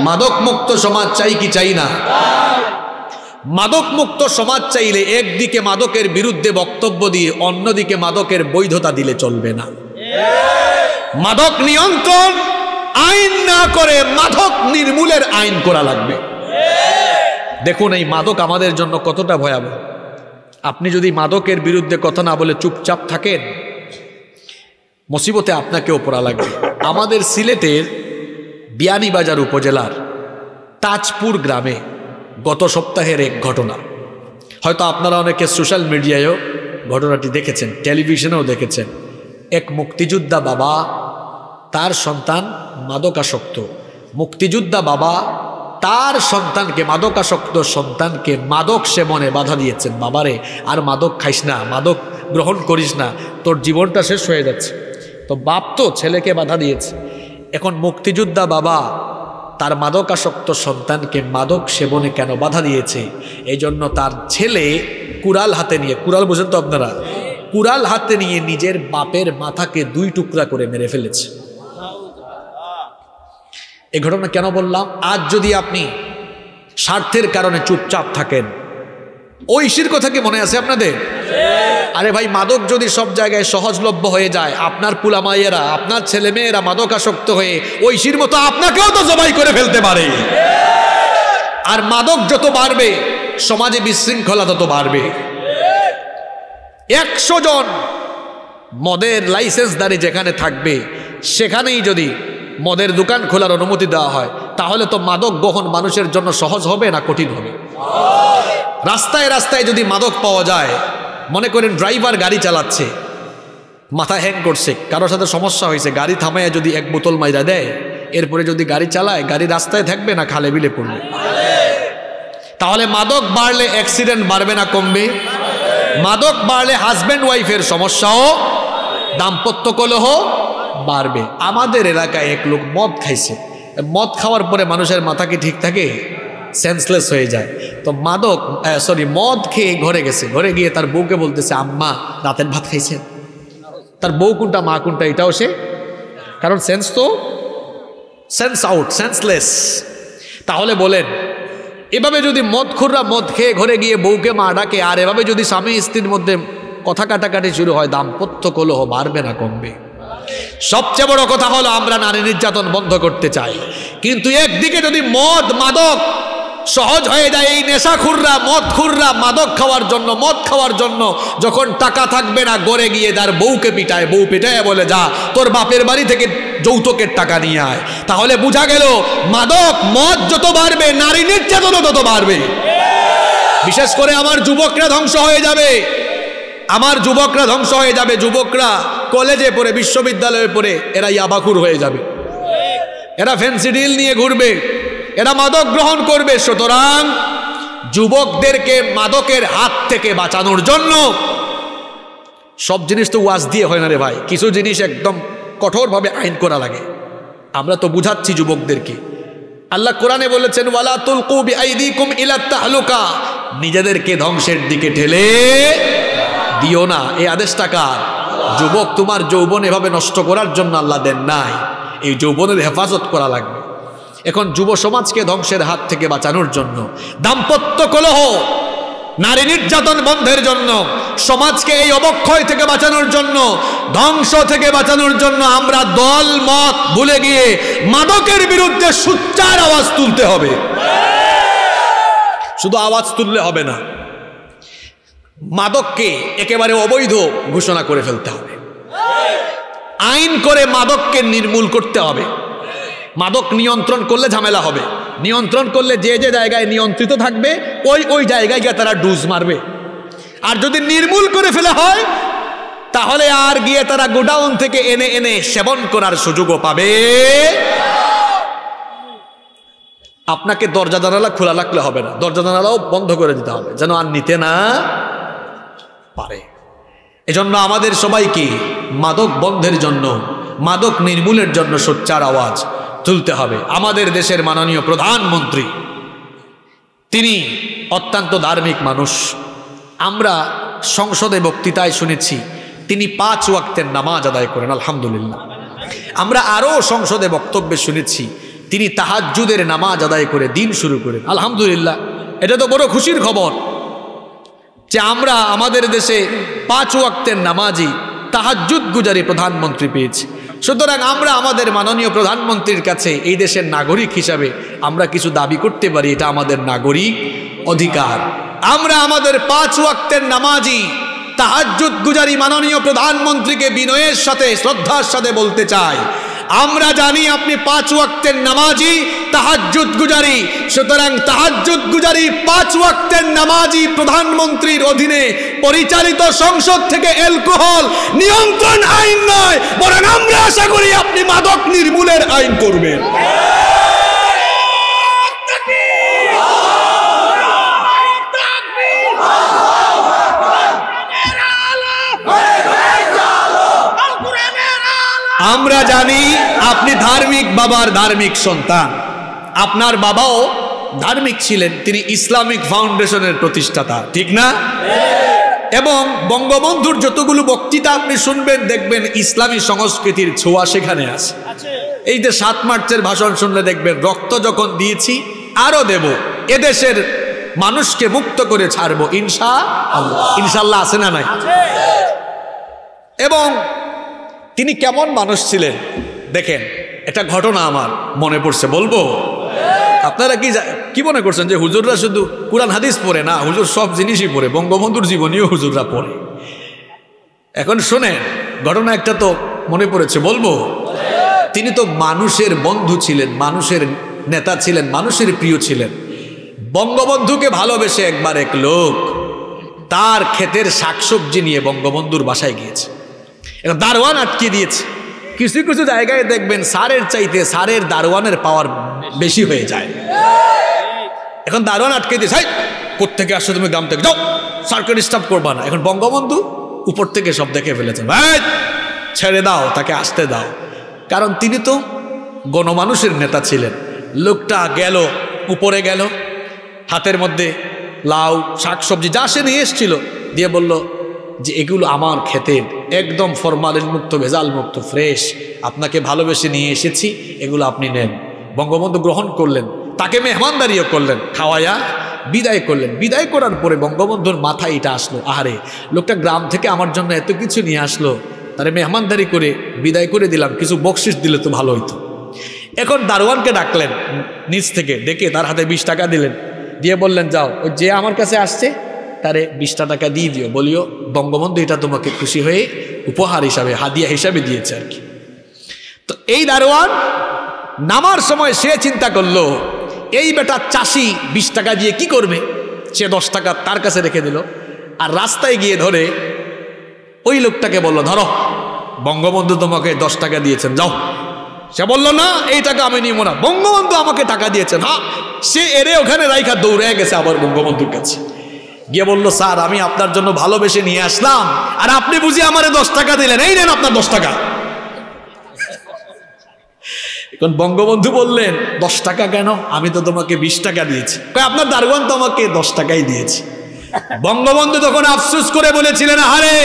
A: মাদক মুক্ত সমাজ চাই কি চাই না? মাদক মুক্ত সমাজ চাইলে একদিকে মাদকের বিরুদ্ধে বক্তব্য দিয়ে অন্যদিকে মাদকের বৈধতা দিলে চলবে না। মাদক নিয়ন্ত্রণ, আইন না করে মাদক নির্মূলের আইন করা লাগবে। দেখুন এই মাদক আমাদের জন্য কতটা ভয়াবহ। আপনি যদি মাদকের বিরুদ্ধে কথা না বলে চুপচাপ থাকেন, মুসিবতে আপনাকেও পড়া লাগবে। আমাদের সিলেটের বিয়ানীবাজার উপজেলার তাজপুর গ্রামে গত সপ্তাহের এক ঘটনা। হয়তো আপনারা অনেকে সোশ্যাল মিডিয়ায়ও ঘটনাটি দেখেছেন, টেলিভিশনেও দেখেছেন। এক মুক্তিযোদ্ধা বাবা, তার সন্তান মাদকাসক্ত। মুক্তিযোদ্ধা বাবা, তার সন্তানকে, মাদকাসক্ত সন্তানকে মাদক সেবনে বাধা দিয়েছেন। বাবারে, আর মাদক খাইস না, মাদক গ্রহণ করিস না, তোর জীবনটা শেষ হয়ে যাচ্ছে। তো বাপ তো ছেলেকে বাধা দিয়েছে। এখন মুক্তিযোদ্ধা বাবা তার মাদকাসক্ত সন্তানকে মাদক সেবনে কেন বাধা দিয়েছে? এই জন্য তার ছেলে কুড়াল হাতে নিয়ে, কুড়াল বোঝেন তো আপনারা, কুড়াল হাতে নিয়ে নিজের বাপের মাথাকে দুই টুকরা করে মেরে ফেলেছে। এই ঘটনা কেন বললাম? আজ যদি আপনি স্বার্থের কারণে চুপচাপ থাকেন ঐশীর কথা কি মনে আছে আপনাদের? আরে ভাই, মাদক যদি সব জায়গায় সহজলভ্য হয়ে যায়, আপনার পুলামাইয়েরা, আপনার ছেলে মেয়েরা মাদকাসক্ত হয়ে ঐশীর মতো আপনাকেও তো জবাই করে ফেলতে পারে। আর মাদক যত বাড়বে, সমাজে বিশৃঙ্খলা তত বাড়বে। একশো জন মদের লাইসেন্সদারি যেখানে থাকবে, সেখানেই যদি মদের দোকান খোলার অনুমতি দেওয়া হয়, তাহলে তো মাদক গ্রহণ মানুষের জন্য সহজ হবে না কঠিন হবে? রাস্তায় রাস্তায় যদি মাদক পাওয়া যায় মনে করেন ড্রাইভার গাড়ি চালাচ্ছে, মাথা হ্যাং করছে, কারোর সাথে সমস্যা হয়েছে, গাড়ি থামাইয়া যদি এক বোতল মাইরা দেয়, এরপরে যদি গাড়ি চালায়, গাড়ি রাস্তায় থাকবে না, খালে বিলে পড়বে। তাহলে মাদক বাড়লে অ্যাক্সিডেন্ট বাড়বে না, কমবে। মাদক বাড়লে হাজব্যান্ড ওয়াইফের সমস্যাও দাম্পত্য কলহ বাড়বে। আমাদের এলাকায় এক লোক মদ খাইছে। মদ খাওয়ার পরে মানুষের মাথা কি ঠিক থাকে? সেন্সলেস হয়ে যায়। তো মাদক সরি মদ খেয়ে ঘরে গেছে। ঘরে গিয়ে তার বউকে বলতেছে, আম্মা, রাতের ভাত খাইছেন তার বউ কোনটা, মা কোনটা, এটাও সে। কারণ সেন্স তো সেন্স আউট সেন্সলেস তাহলে বলেন, এভাবে যদি মদ খুররা মদ খেয়ে ঘরে গিয়ে বউকে মা ডাকে, আর এভাবে যদি স্বামী স্ত্রীর মধ্যে কথা কাটাকাটি শুরু হয়, দাম্পত্য কলহ বাড়বে না, কমবে। সবচেয়ে বড় কথা হলো, আমরা নারী নির্যাতন বন্ধ করতে চাই। কিন্তু একদিকে যদি মদ, মাদক সহজ হয়ে যায় এই নেশাখুররা মদ খুররা মাদক খাওয়ার জন্য, মদ খাওয়ার জন্য। যখন টাকা থাকবে না, গড়ে গিয়ে তার বউকে পিটায়। বউ পিটায় বলে, যা, তোর বাপের বাড়ি থেকে যৌতুকের টাকা নিয়ে আয়। তাহলে বোঝা গেল, মাদক, মদ যত বাড়বে, নারী নির্যাতনও তত বাড়বে। বিশেষ করে আমার যুবকরা ধ্বংস হয়ে যাবে। আমার যুবকরা ধ্বংস হয়ে যাবে। যুবকরা কলেজে পড়ে, বিশ্ববিদ্যালয়ে পড়ে এরা ইয়াবাকুর হয়ে যাবে। এরা ফ্যান্সি ডিল নিয়ে ঘুরবে। এরা মাদক গ্রহণ করবে, সুতরাং যুবকদেরকে মাদকের হাত থেকে বাঁচানোর জন্য সব জিনিস তো ওয়াজ দিয়ে হয় না রে ভাই। কিছু জিনিস একদম কঠোরভাবে আইন করা লাগে। আমরা তো বুঝাচ্ছি যুবকদেরকে। আল্লাহ কোরআনে বলেছেন, ওয়ালা তুলকু বিআইদিকুম ইলা তাহলুকা। নিজেদেরকে ধ্বংসের দিকে ঠেলে দিও না। এই আদেশটা কার? যুবক তোমার যৌবন এভাবে নষ্ট করার জন্য আল্লাহ দেন নাই। এই যৌবনের হেফাজত করা লাগবে। এখন যুব সমাজকে ধ্বংসের হাত থেকে বাঁচানোর জন্য, দাম্পত্য কলহ, নারী নির্যাতন বন্ধের জন্য, সমাজকে এই অবক্ষয় থেকে বাঁচানোর জন্য, ধ্বংস থেকে বাঁচানোর জন্য আমরা দল, মত ভুলে গিয়ে মাদকের বিরুদ্ধে সুচ্চার আওয়াজ তুলতে হবে। শুধু আওয়াজ তুললে হবে না, মাদককে একেবারে অবৈধ ঘোষণা করে ফেলতে হবে। আইন করে মাদককে নির্মূল করতে হবে। মাদক নিয়ন্ত্রণ করলে ঝামেলা হবে। নিয়ন্ত্রণ করলে যে যে জায়গায় নিয়ন্ত্রিত থাকবে, ওই ওই জায়গায় গিয়ে তারা ডুজ মারবে। আর যদি নির্মূল করে ফেলা হয়, তাহলে আর গিয়ে তারা গোডাউন থেকে এনে এনে সেবন করার সুযোগও পাবে। আপনাকে দরজা জানালা খোলা রাখলে হবে না। দরজা জানালাও বন্ধ করে দিতে হবে, যেন আর নিতে না পারে। এজন্য আমাদের সবাইকে মাদক বন্ধের জন্য, মাদক নির্মূলের জন্য সোচ্চার আওয়াজ তুলতে হবে। আমাদের দেশের মাননীয় প্রধানমন্ত্রী, তিনি অত্যন্ত ধার্মিক মানুষ। আমরা সংসদে বক্তৃতায় শুনেছি, তিনি পাঁচ ওয়াক্তের নামাজ আদায় করেন, আলহামদুলিল্লাহ। আমরা আরও সংসদে বক্তব্যে শুনেছি, তিনি তাহাজ্জুদের নামাজ আদায় করে দিন শুরু করেন, আলহামদুলিল্লাহ। এটা তো বড় খুশির খবর যে আমরা আমাদের দেশে পাঁচ ওয়াক্তের নামাজি তাহাজ্জুদ গুজারি প্রধানমন্ত্রী পেয়েছি। সুতরাং আমরা আমাদের মাননীয় প্রধানমন্ত্রীর কাছে এই দেশের নাগরিক হিসাবে আমরা কিছু দাবি করতে পারি, এটা আমাদের নাগরিক অধিকার। আমরা আমাদের পাঁচ ওয়াক্তের নামাজি তাহাজুত গুজারি মাননীয় প্রধানমন্ত্রীকে বিনয়ের সাথে, শ্রদ্ধার সাথে বলতে চাই। আমরা জানি আপনি পাঁচ ওয়াক্তের নামাজি, তাহাজ্জুদ গুজারি। সুতরাং তাহাজ্জুদ গুজারি পাঁচ ওয়াক্তের নামাজি প্রধানমন্ত্রীর অধীনে পরিচালিত সংসদ থেকে অ্যালকোহল নিয়ন্ত্রণ আইন নয়, বরং আমরা আশা করি আপনি মাদক নির্মূলের আইন করবেন। আমরা জানি আপনি ধার্মিক বাবার ধার্মিক সন্তান। আপনার বাবাও ধার্মিক ছিলেন তিনি ইসলামিক ফাউন্ডেশনের প্রতিষ্ঠাতা ঠিক না? এবং বঙ্গবন্ধুর যতগুলো বক্তৃতা আপনি শুনবেন দেখবেন ইসলামী সংস্কৃতির ছোঁয়া সেখানে আছে। এই যে সাত মার্চের ভাষণ শুনলে দেখবেন রক্ত যখন দিয়েছি আরও দেব। এদেশের মানুষকে মুক্ত করে ছাড়বো ইনশা ইনশাল্লাহ আছে না নাই? এবং তিনি কেমন মানুষ ছিলেন? দেখেন, একটা ঘটনা আমার মনে পড়ছে, বলব? আপনারা কি কি মনে করছেন যে হুজুররা শুধু কোরআন, হাদিস পড়ে না, হুজুর সব জিনিসই পড়ে, বঙ্গবন্ধুর জীবনীও হুজুররা পড়ে। এখন শোনেন, ঘটনা একটা তো মনে পড়েছে, বলব? তিনি তো মানুষের বন্ধু ছিলেন, মানুষের নেতা ছিলেন, মানুষের প্রিয় ছিলেন। বঙ্গবন্ধুকে ভালোবেসে একবার এক লোক তার ক্ষেতের শাকসবজি নিয়ে বঙ্গবন্ধুর বাসায় গিয়েছে। এখন দারোয়ান আটকে দিয়েছে। কিছু কিছু জায়গায় দেখবেন সারের চাইতে সারের দারোয়ানের পাওয়ার বেশি হয়ে যায়। এখন দারোয়ান আটকে দিয়েছে, হাই কোথেকে আসছো তুমি গ্রাম থেকে? যাও, স্যারকে ডিস্টার্ব করবা না। এখন বঙ্গবন্ধু উপর থেকে সব দেখে ফেলেছে ভাই ছেড়ে দাও, তাকে আসতে দাও। কারণ তিনি তো গণমানুষের নেতা ছিলেন। লোকটা গেল, উপরে গেল, হাতের মধ্যে লাউ, শাকসবজি, যা সে নিয়ে এসছিল, দিয়ে বলল যে এগুলো আমার ক্ষেতের একদম ফরমালিন মুক্ত, ভেজাল মুক্ত ফ্রেশ আপনাকে ভালোবেসে নিয়ে এসেছি, এগুলো আপনি নেন। বঙ্গবন্ধু গ্রহণ করলেন, তাকে মেহমানদারিও করলেন, খাওয়ায়া বিদায় করলেন। বিদায় করার পরে বঙ্গবন্ধুর মাথায় এটা আসলো, আহারে, লোকটা গ্রাম থেকে আমার জন্য এত কিছু নিয়ে আসলো, তারে মেহমানদারি করে বিদায় করে দিলাম, কিছু বকশিস দিলে তো ভালো হইতো। এখন দারোয়ানকে ডাকলেন, নিচ থেকে, ডেকে তার হাতে বিশ টাকা দিলেন। দিয়ে বললেন, যাও যে আমার কাছে আসছে তারে বিশটা টাকা দিয়ে দিও। বলিও, বঙ্গবন্ধু, এটা তোমাকে খুশি হয়ে উপহার হিসাবে, হাদিয়া হিসাবে দিয়েছে আর কি। তো এই দারোয়ান নামার সময় সে চিন্তা করল, এই বেটা চাষি বিশ টাকা দিয়ে কি করবে? সে দশ টাকা তার কাছে রেখে দিল আর রাস্তায় গিয়ে ধরে ওই লোকটাকে বলল, ধরো, বঙ্গবন্ধু তোমাকে দশ টাকা দিয়েছেন, যাও। সে বলল, না, এই টাকা আমি নিব না। বঙ্গবন্ধু আমাকে টাকা দিয়েছেন। হ্যাঁ সে এরে ওখানে রাইখা দৌড়ে গেছে আবার বঙ্গবন্ধুর কাছে। গিয়ে বলল, স্যার, আমি আপনার জন্য ভালোবেসে নিয়ে আসলাম। আর আপনি বুঝি আমারে দশ টাকা দিলেন। এই নেন আপনার দশ টাকা। এখন বঙ্গবন্ধু বললেন, দশ টাকা কেন? আমি তো তোমাকে বিশ টাকা দিয়েছি। আপনার দারোয়ান তো আমাকে দশ টাকাই দিয়েছি। বঙ্গবন্ধু তখন আফসুস করে বলেছিলেন আরে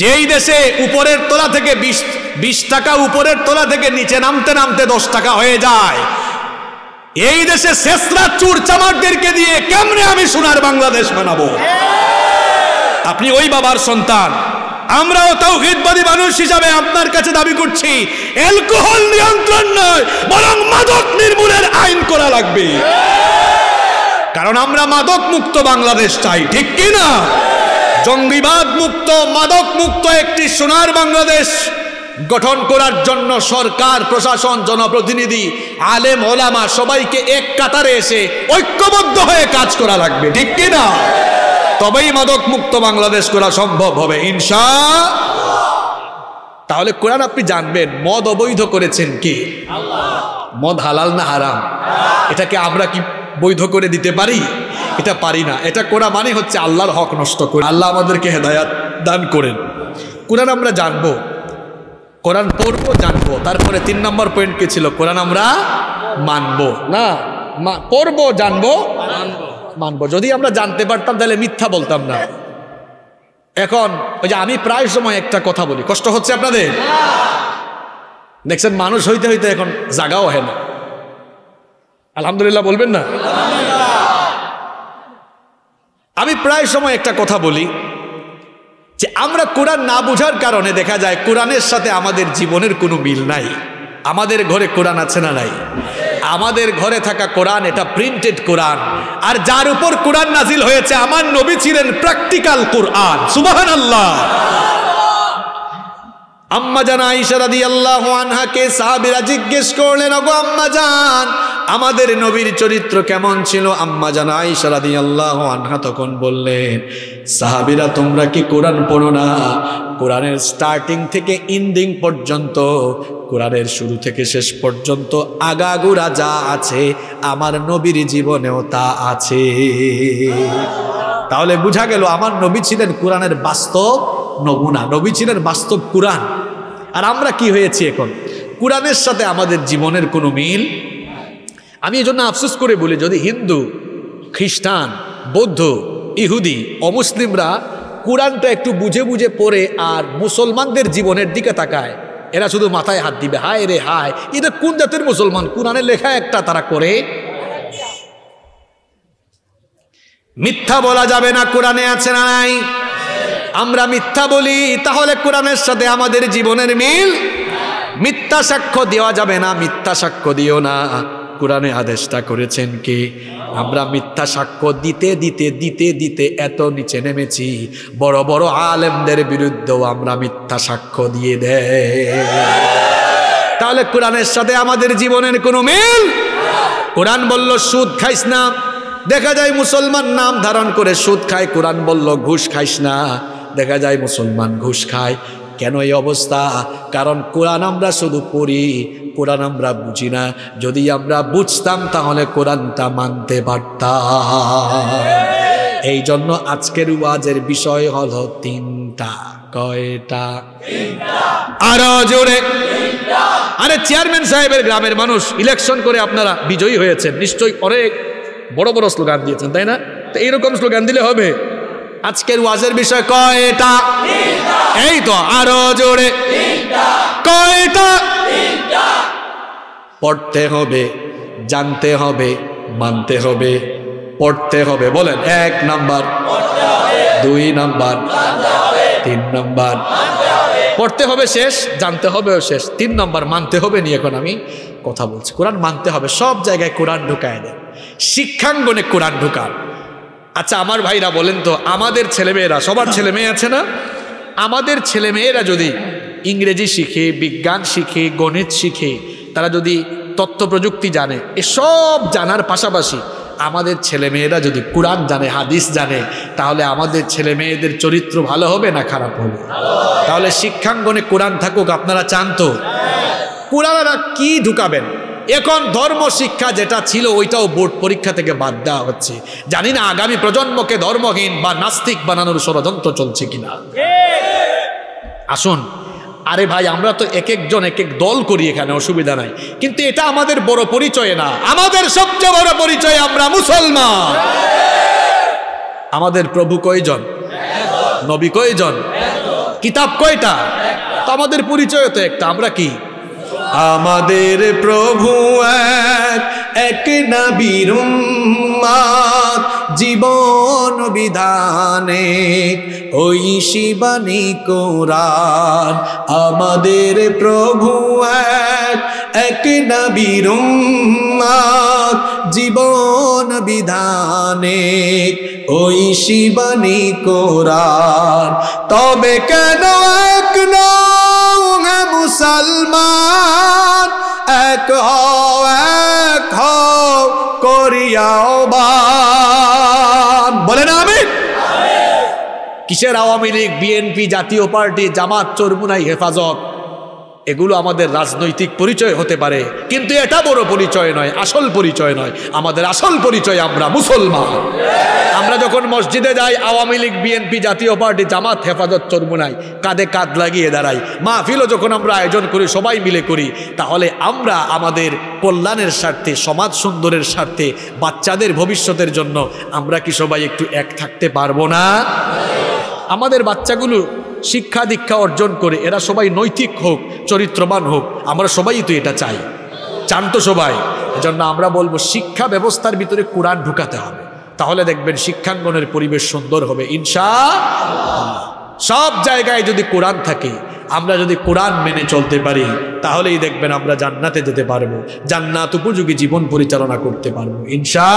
A: যেই দেশে উপরের তোলা থেকে বিশ বিশ টাকা উপরের তোলা থেকে নিচে নামতে নামতে দশ টাকা হয়ে যায় এই দেশে শেষরা চুর চামারদেরকে দিয়ে কেমনে আমি সোনার বাংলাদেশ বানাবো? আপনি ওই বাবার সন্তান। আমরাও তৌহিদবাদী মানুষ হিসাবে আপনার কাছে দাবি করছি, অ্যালকোহল নিয়ন্ত্রণ নয়, বরং মাদক নির্মূলের আইন করা লাগবে। কারণ আমরা মাদক মুক্ত বাংলাদেশ চাই, ঠিক কি না জঙ্গিবাদ মুক্ত মাদক মুক্ত একটি সোনার বাংলাদেশ গঠন করার জন্য সরকার প্রশাসন জনপ্রতিনিধি আলেম ওলামা সবাইকে এক কাতারে এসে ঐক্যবদ্ধ হয়ে কাজ করা লাগবে। ঠিক কি না? তবেই মাদক মুক্ত বাংলাদেশ করা সম্ভব হবে ইনশা তাহলে কোরআন আপনি জানবেন মদ অবৈধ করেছেন কি? মদ হালাল না হারাম? এটাকে আমরা কি বৈধ করে দিতে পারি? এটা পারি না। এটা করা মানে হচ্ছে আল্লাহর হক নষ্ট করে। আল্লাহ আমাদেরকে হেদায়াত দান করেন। কোরআন আমরা জানব। কোরআন পড়ব জানব। তারপরে তিন নম্বর পয়েন্ট কি ছিল? কোরআন আমরা মানবো। না মা- পড়ব জানব। মানবো। যদি আমরা জানতে পারতাম তাহলে মিথ্যা বলতাম না। এখন ওই যে আমি প্রায় সময় একটা কথা বলি। কষ্ট হচ্ছে আপনাদের? দেখছেন মানুষ হইতে হইতে এখন জাগাও হয় না। আলহামদুলিল্লাহ বলবেন না? আমি প্রায় সময় একটা কথা বলি। যে আমরা কোরআন না বোঝার কারণে দেখা যায় কোরআনের সাথে আমাদের জীবনের কোনো মিল নাই। আমাদের ঘরে কোরআন আছে না নাই? আমাদের ঘরে থাকা কোরআন, এটা প্রিন্টেড কোরআন। আর যার উপর কোরআন নাজিল হয়েছে, আমার নবী ছিলেন প্র্যাকটিক্যাল কোরআন। সুবাহান আল্লাহ আম্মা জান আয়েশা আল্লাহ আনহাকে সাহাবীরা জিজ্ঞেস করলেন, ওগো আম্মা জান আমাদের নবীর চরিত্র কেমন ছিল? আম্মা জান আয়েশা আল্লাহ আনহা তখন বললেন, সাহাবিরা, তোমরা কি কোরআন পড়ো না? কোরআনের স্টার্টিং থেকে ইন্ডিং পর্যন্ত, কোরআনের শুরু থেকে শেষ পর্যন্ত আগাগোড়া যা আছে, আমার নবীর জীবনেও তা আছে। তাহলে বুঝা গেল, আমার নবী ছিলেন কোরআনের বাস্তব নমুনা, নবী ছিলেন বাস্তব কোরআন। আর আমরা কি হয়েছি এখন? কোরআনের সাথে আমাদের জীবনের কোনো মিল আমি এই জন্য আফসোস করে বলি, যদি হিন্দু, খ্রিস্টান, বৌদ্ধ, ইহুদি, অমুসলিমরা কোরআনটা একটু বুঝে বুঝে পড়ে আর মুসলমানদের জীবনের দিকে তাকায়, এরা শুধু মাথায় হাত দিবে, হায় রে হায় এটা কোন জাতের মুসলমান? কোরআনের লেখা একটা তারা করে। মিথ্যা বলা যাবে না কোরআনে আছে না নাই। আমরা মিথ্যা বলি, তাহলে কোরআনের সাথে আমাদের জীবনের মিল? মিথ্যা সাক্ষ্য দেওয়া যাবে না, মিথ্যা সাক্ষ্য দিও না। কোরআনে আদেশটা করেছেন কি, আমরা মিথ্যা সাক্ষ্য দিতে দিতে দিতে দিতে এত নিচে নেমেছি। বড় বড় আলেমদের বিরুদ্ধেও আমরা মিথ্যা সাক্ষ্য দিয়ে দেয় তাহলে কোরআনের সাথে আমাদের জীবনের কোনো মিল? কোরআন বলল, সুদ খাইস না। দেখা যায় মুসলমান নাম ধারণ করে সুদ খায়, কোরআন বলল, ঘুষ খাইস না। দেখা যায় মুসলমান ঘুষ খায়। কেন এই অবস্থা? কারণ কোরআন আমরা শুধু পড়ি কোরআন আমরা বুঝি না। যদি আমরা বুঝতাম, তাহলে কোরআনটা মানতে পারতাম। এই জন্য আজকের ওয়াজের বিষয় হলো তিনটা। কয়টা? আরও জোরে। আরে চেয়ারম্যান সাহেবের গ্রামের মানুষ, ইলেকশন করে আপনারা বিজয়ী হয়েছেন। নিশ্চয়ই অনেক বড় বড় স্লোগান দিয়েছেন, তাই না? তো এইরকম স্লোগান দিলে হবে। আজকের ওয়াজের বিষয় কয়টা? এই তো, আরও জোরে। কয়টা? পড়তে হবে, জানতে হবে, মানতে হবে, পড়তে হবে। বলেন, এক নাম্বার, দুই নাম্বার, তিন নাম্বার। পড়তে হবে শেষ, জানতে হবেও শেষ। তিন নম্বর, মানতে হবে নিয়ে এখন আমি কথা বলছি। কোরআন মানতে হবে, সব জায়গায় কোরআন ঢুকায় দেয় শিক্ষাঙ্গনে কোরআন ঢুকান। আচ্ছা আমার ভাইরা বলেন তো, আমাদের ছেলেমেয়েরা, সবার ছেলে মেয়ে আছে না? আমাদের ছেলেমেয়েরা যদি ইংরেজি শিখে, বিজ্ঞান শিখে, গণিত শিখে তারা যদি তথ্য প্রযুক্তি জানে, এসব জানার পাশাপাশি আমাদের ছেলেমেয়েরা যদি কোরআন জানে, হাদিস জানে, তাহলে আমাদের ছেলে মেয়েদের চরিত্র ভালো হবে না খারাপ হবে? তাহলে শিক্ষাঙ্গনে কোরআন থাকুক, আপনারা চান তো? কোরআনারা কি ঢুকাবেন? এখন ধর্ম শিক্ষা যেটা ছিল, ওইটাও বোর্ড পরীক্ষা থেকে বাদ দেওয়া হচ্ছে। জানি না আগামী প্রজন্মকে ধর্মহীন বা নাস্তিক বানানোর ষড়যন্ত্র চলছে কিনা। আসুন আরে ভাই, আমরা তো এক একজন, এক এক দল করি এখানে, অসুবিধা নাই। কিন্তু এটা আমাদের বড় পরিচয় না। আমাদের সবচেয়ে বড় পরিচয় আমরা মুসলমান। আমাদের প্রভু কয়জন? নবী কয়জন? কিতাব কয়টা? তো আমাদের পরিচয় তো একটা, আমরা কি?
B: আমাদের প্রভু এক এক নবীর উম্মাদ, জীবন বিধানে। ওই শিবানী কোরআন আমাদের প্রভু এক এক নবীর উম্মাদ, জীবন বিধানে। ওই শিবানী কোরআন তবে কেন এক নও মুসলমান? এক হও
A: বলে না আমি। কিসের আওয়ামী লীগ? বিএনপি জাতীয় পার্টি জামাত চরমুনাই হেফাজত। এগুলো আমাদের রাজনৈতিক পরিচয় হতে পারে, কিন্তু এটা বড় পরিচয় নয়, আসল পরিচয় নয়। আমাদের আসল পরিচয় আমরা মুসলমান। আমরা যখন মসজিদে যাই, আওয়ামী লীগ, বিএনপি জাতীয় পার্টি, জামাত, হেফাজত, চরমুনাই, কাঁধে কাঁধ লাগিয়ে দাঁড়াই। মাহফিলও যখন আমরা আয়োজন করি, সবাই মিলে করি, তাহলে আমরা আমাদের কল্যাণের স্বার্থে, সমাজ সুন্দরের স্বার্থে, বাচ্চাদের ভবিষ্যতের জন্য আমরা কি সবাই একটু এক থাকতে পারব না? আমাদের বাচ্চাগুলো শিক্ষা দীক্ষা অর্জন করে, এরা সবাই নৈতিক হোক, চরিত্রবান হোক, আমরা সবাই তো এটা চাই। চান তো সবাই। এজন্য আমরা বলব, শিক্ষা ব্যবস্থার ভিতরে কোরআন ঢুকাতে হবে। তাহলে দেখবেন শিক্ষাঙ্গনের পরিবেশ সুন্দর হবে ইনশা সব জায়গায় যদি কোরআন থাকে আমরা যদি কোরআন মেনে চলতে পারি, তাহলেই দেখবেন আমরা জান্নাতে যেতে পারব। জান্নাত উপযোগী জীবন পরিচালনা করতে পারব। ইনশা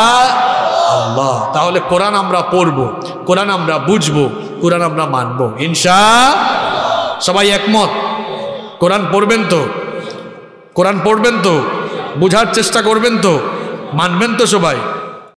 A: আল্লাহ তাহলে কোরআন আমরা পড়ব, কোরআন আমরা বুঝব, কোরআন আমরা মানবো। ইনশা সবাই একমত? কোরআন পড়বেন তো? কোরআন পড়বেন তো? বুঝার চেষ্টা করবেন তো? মানবেন তো সবাই?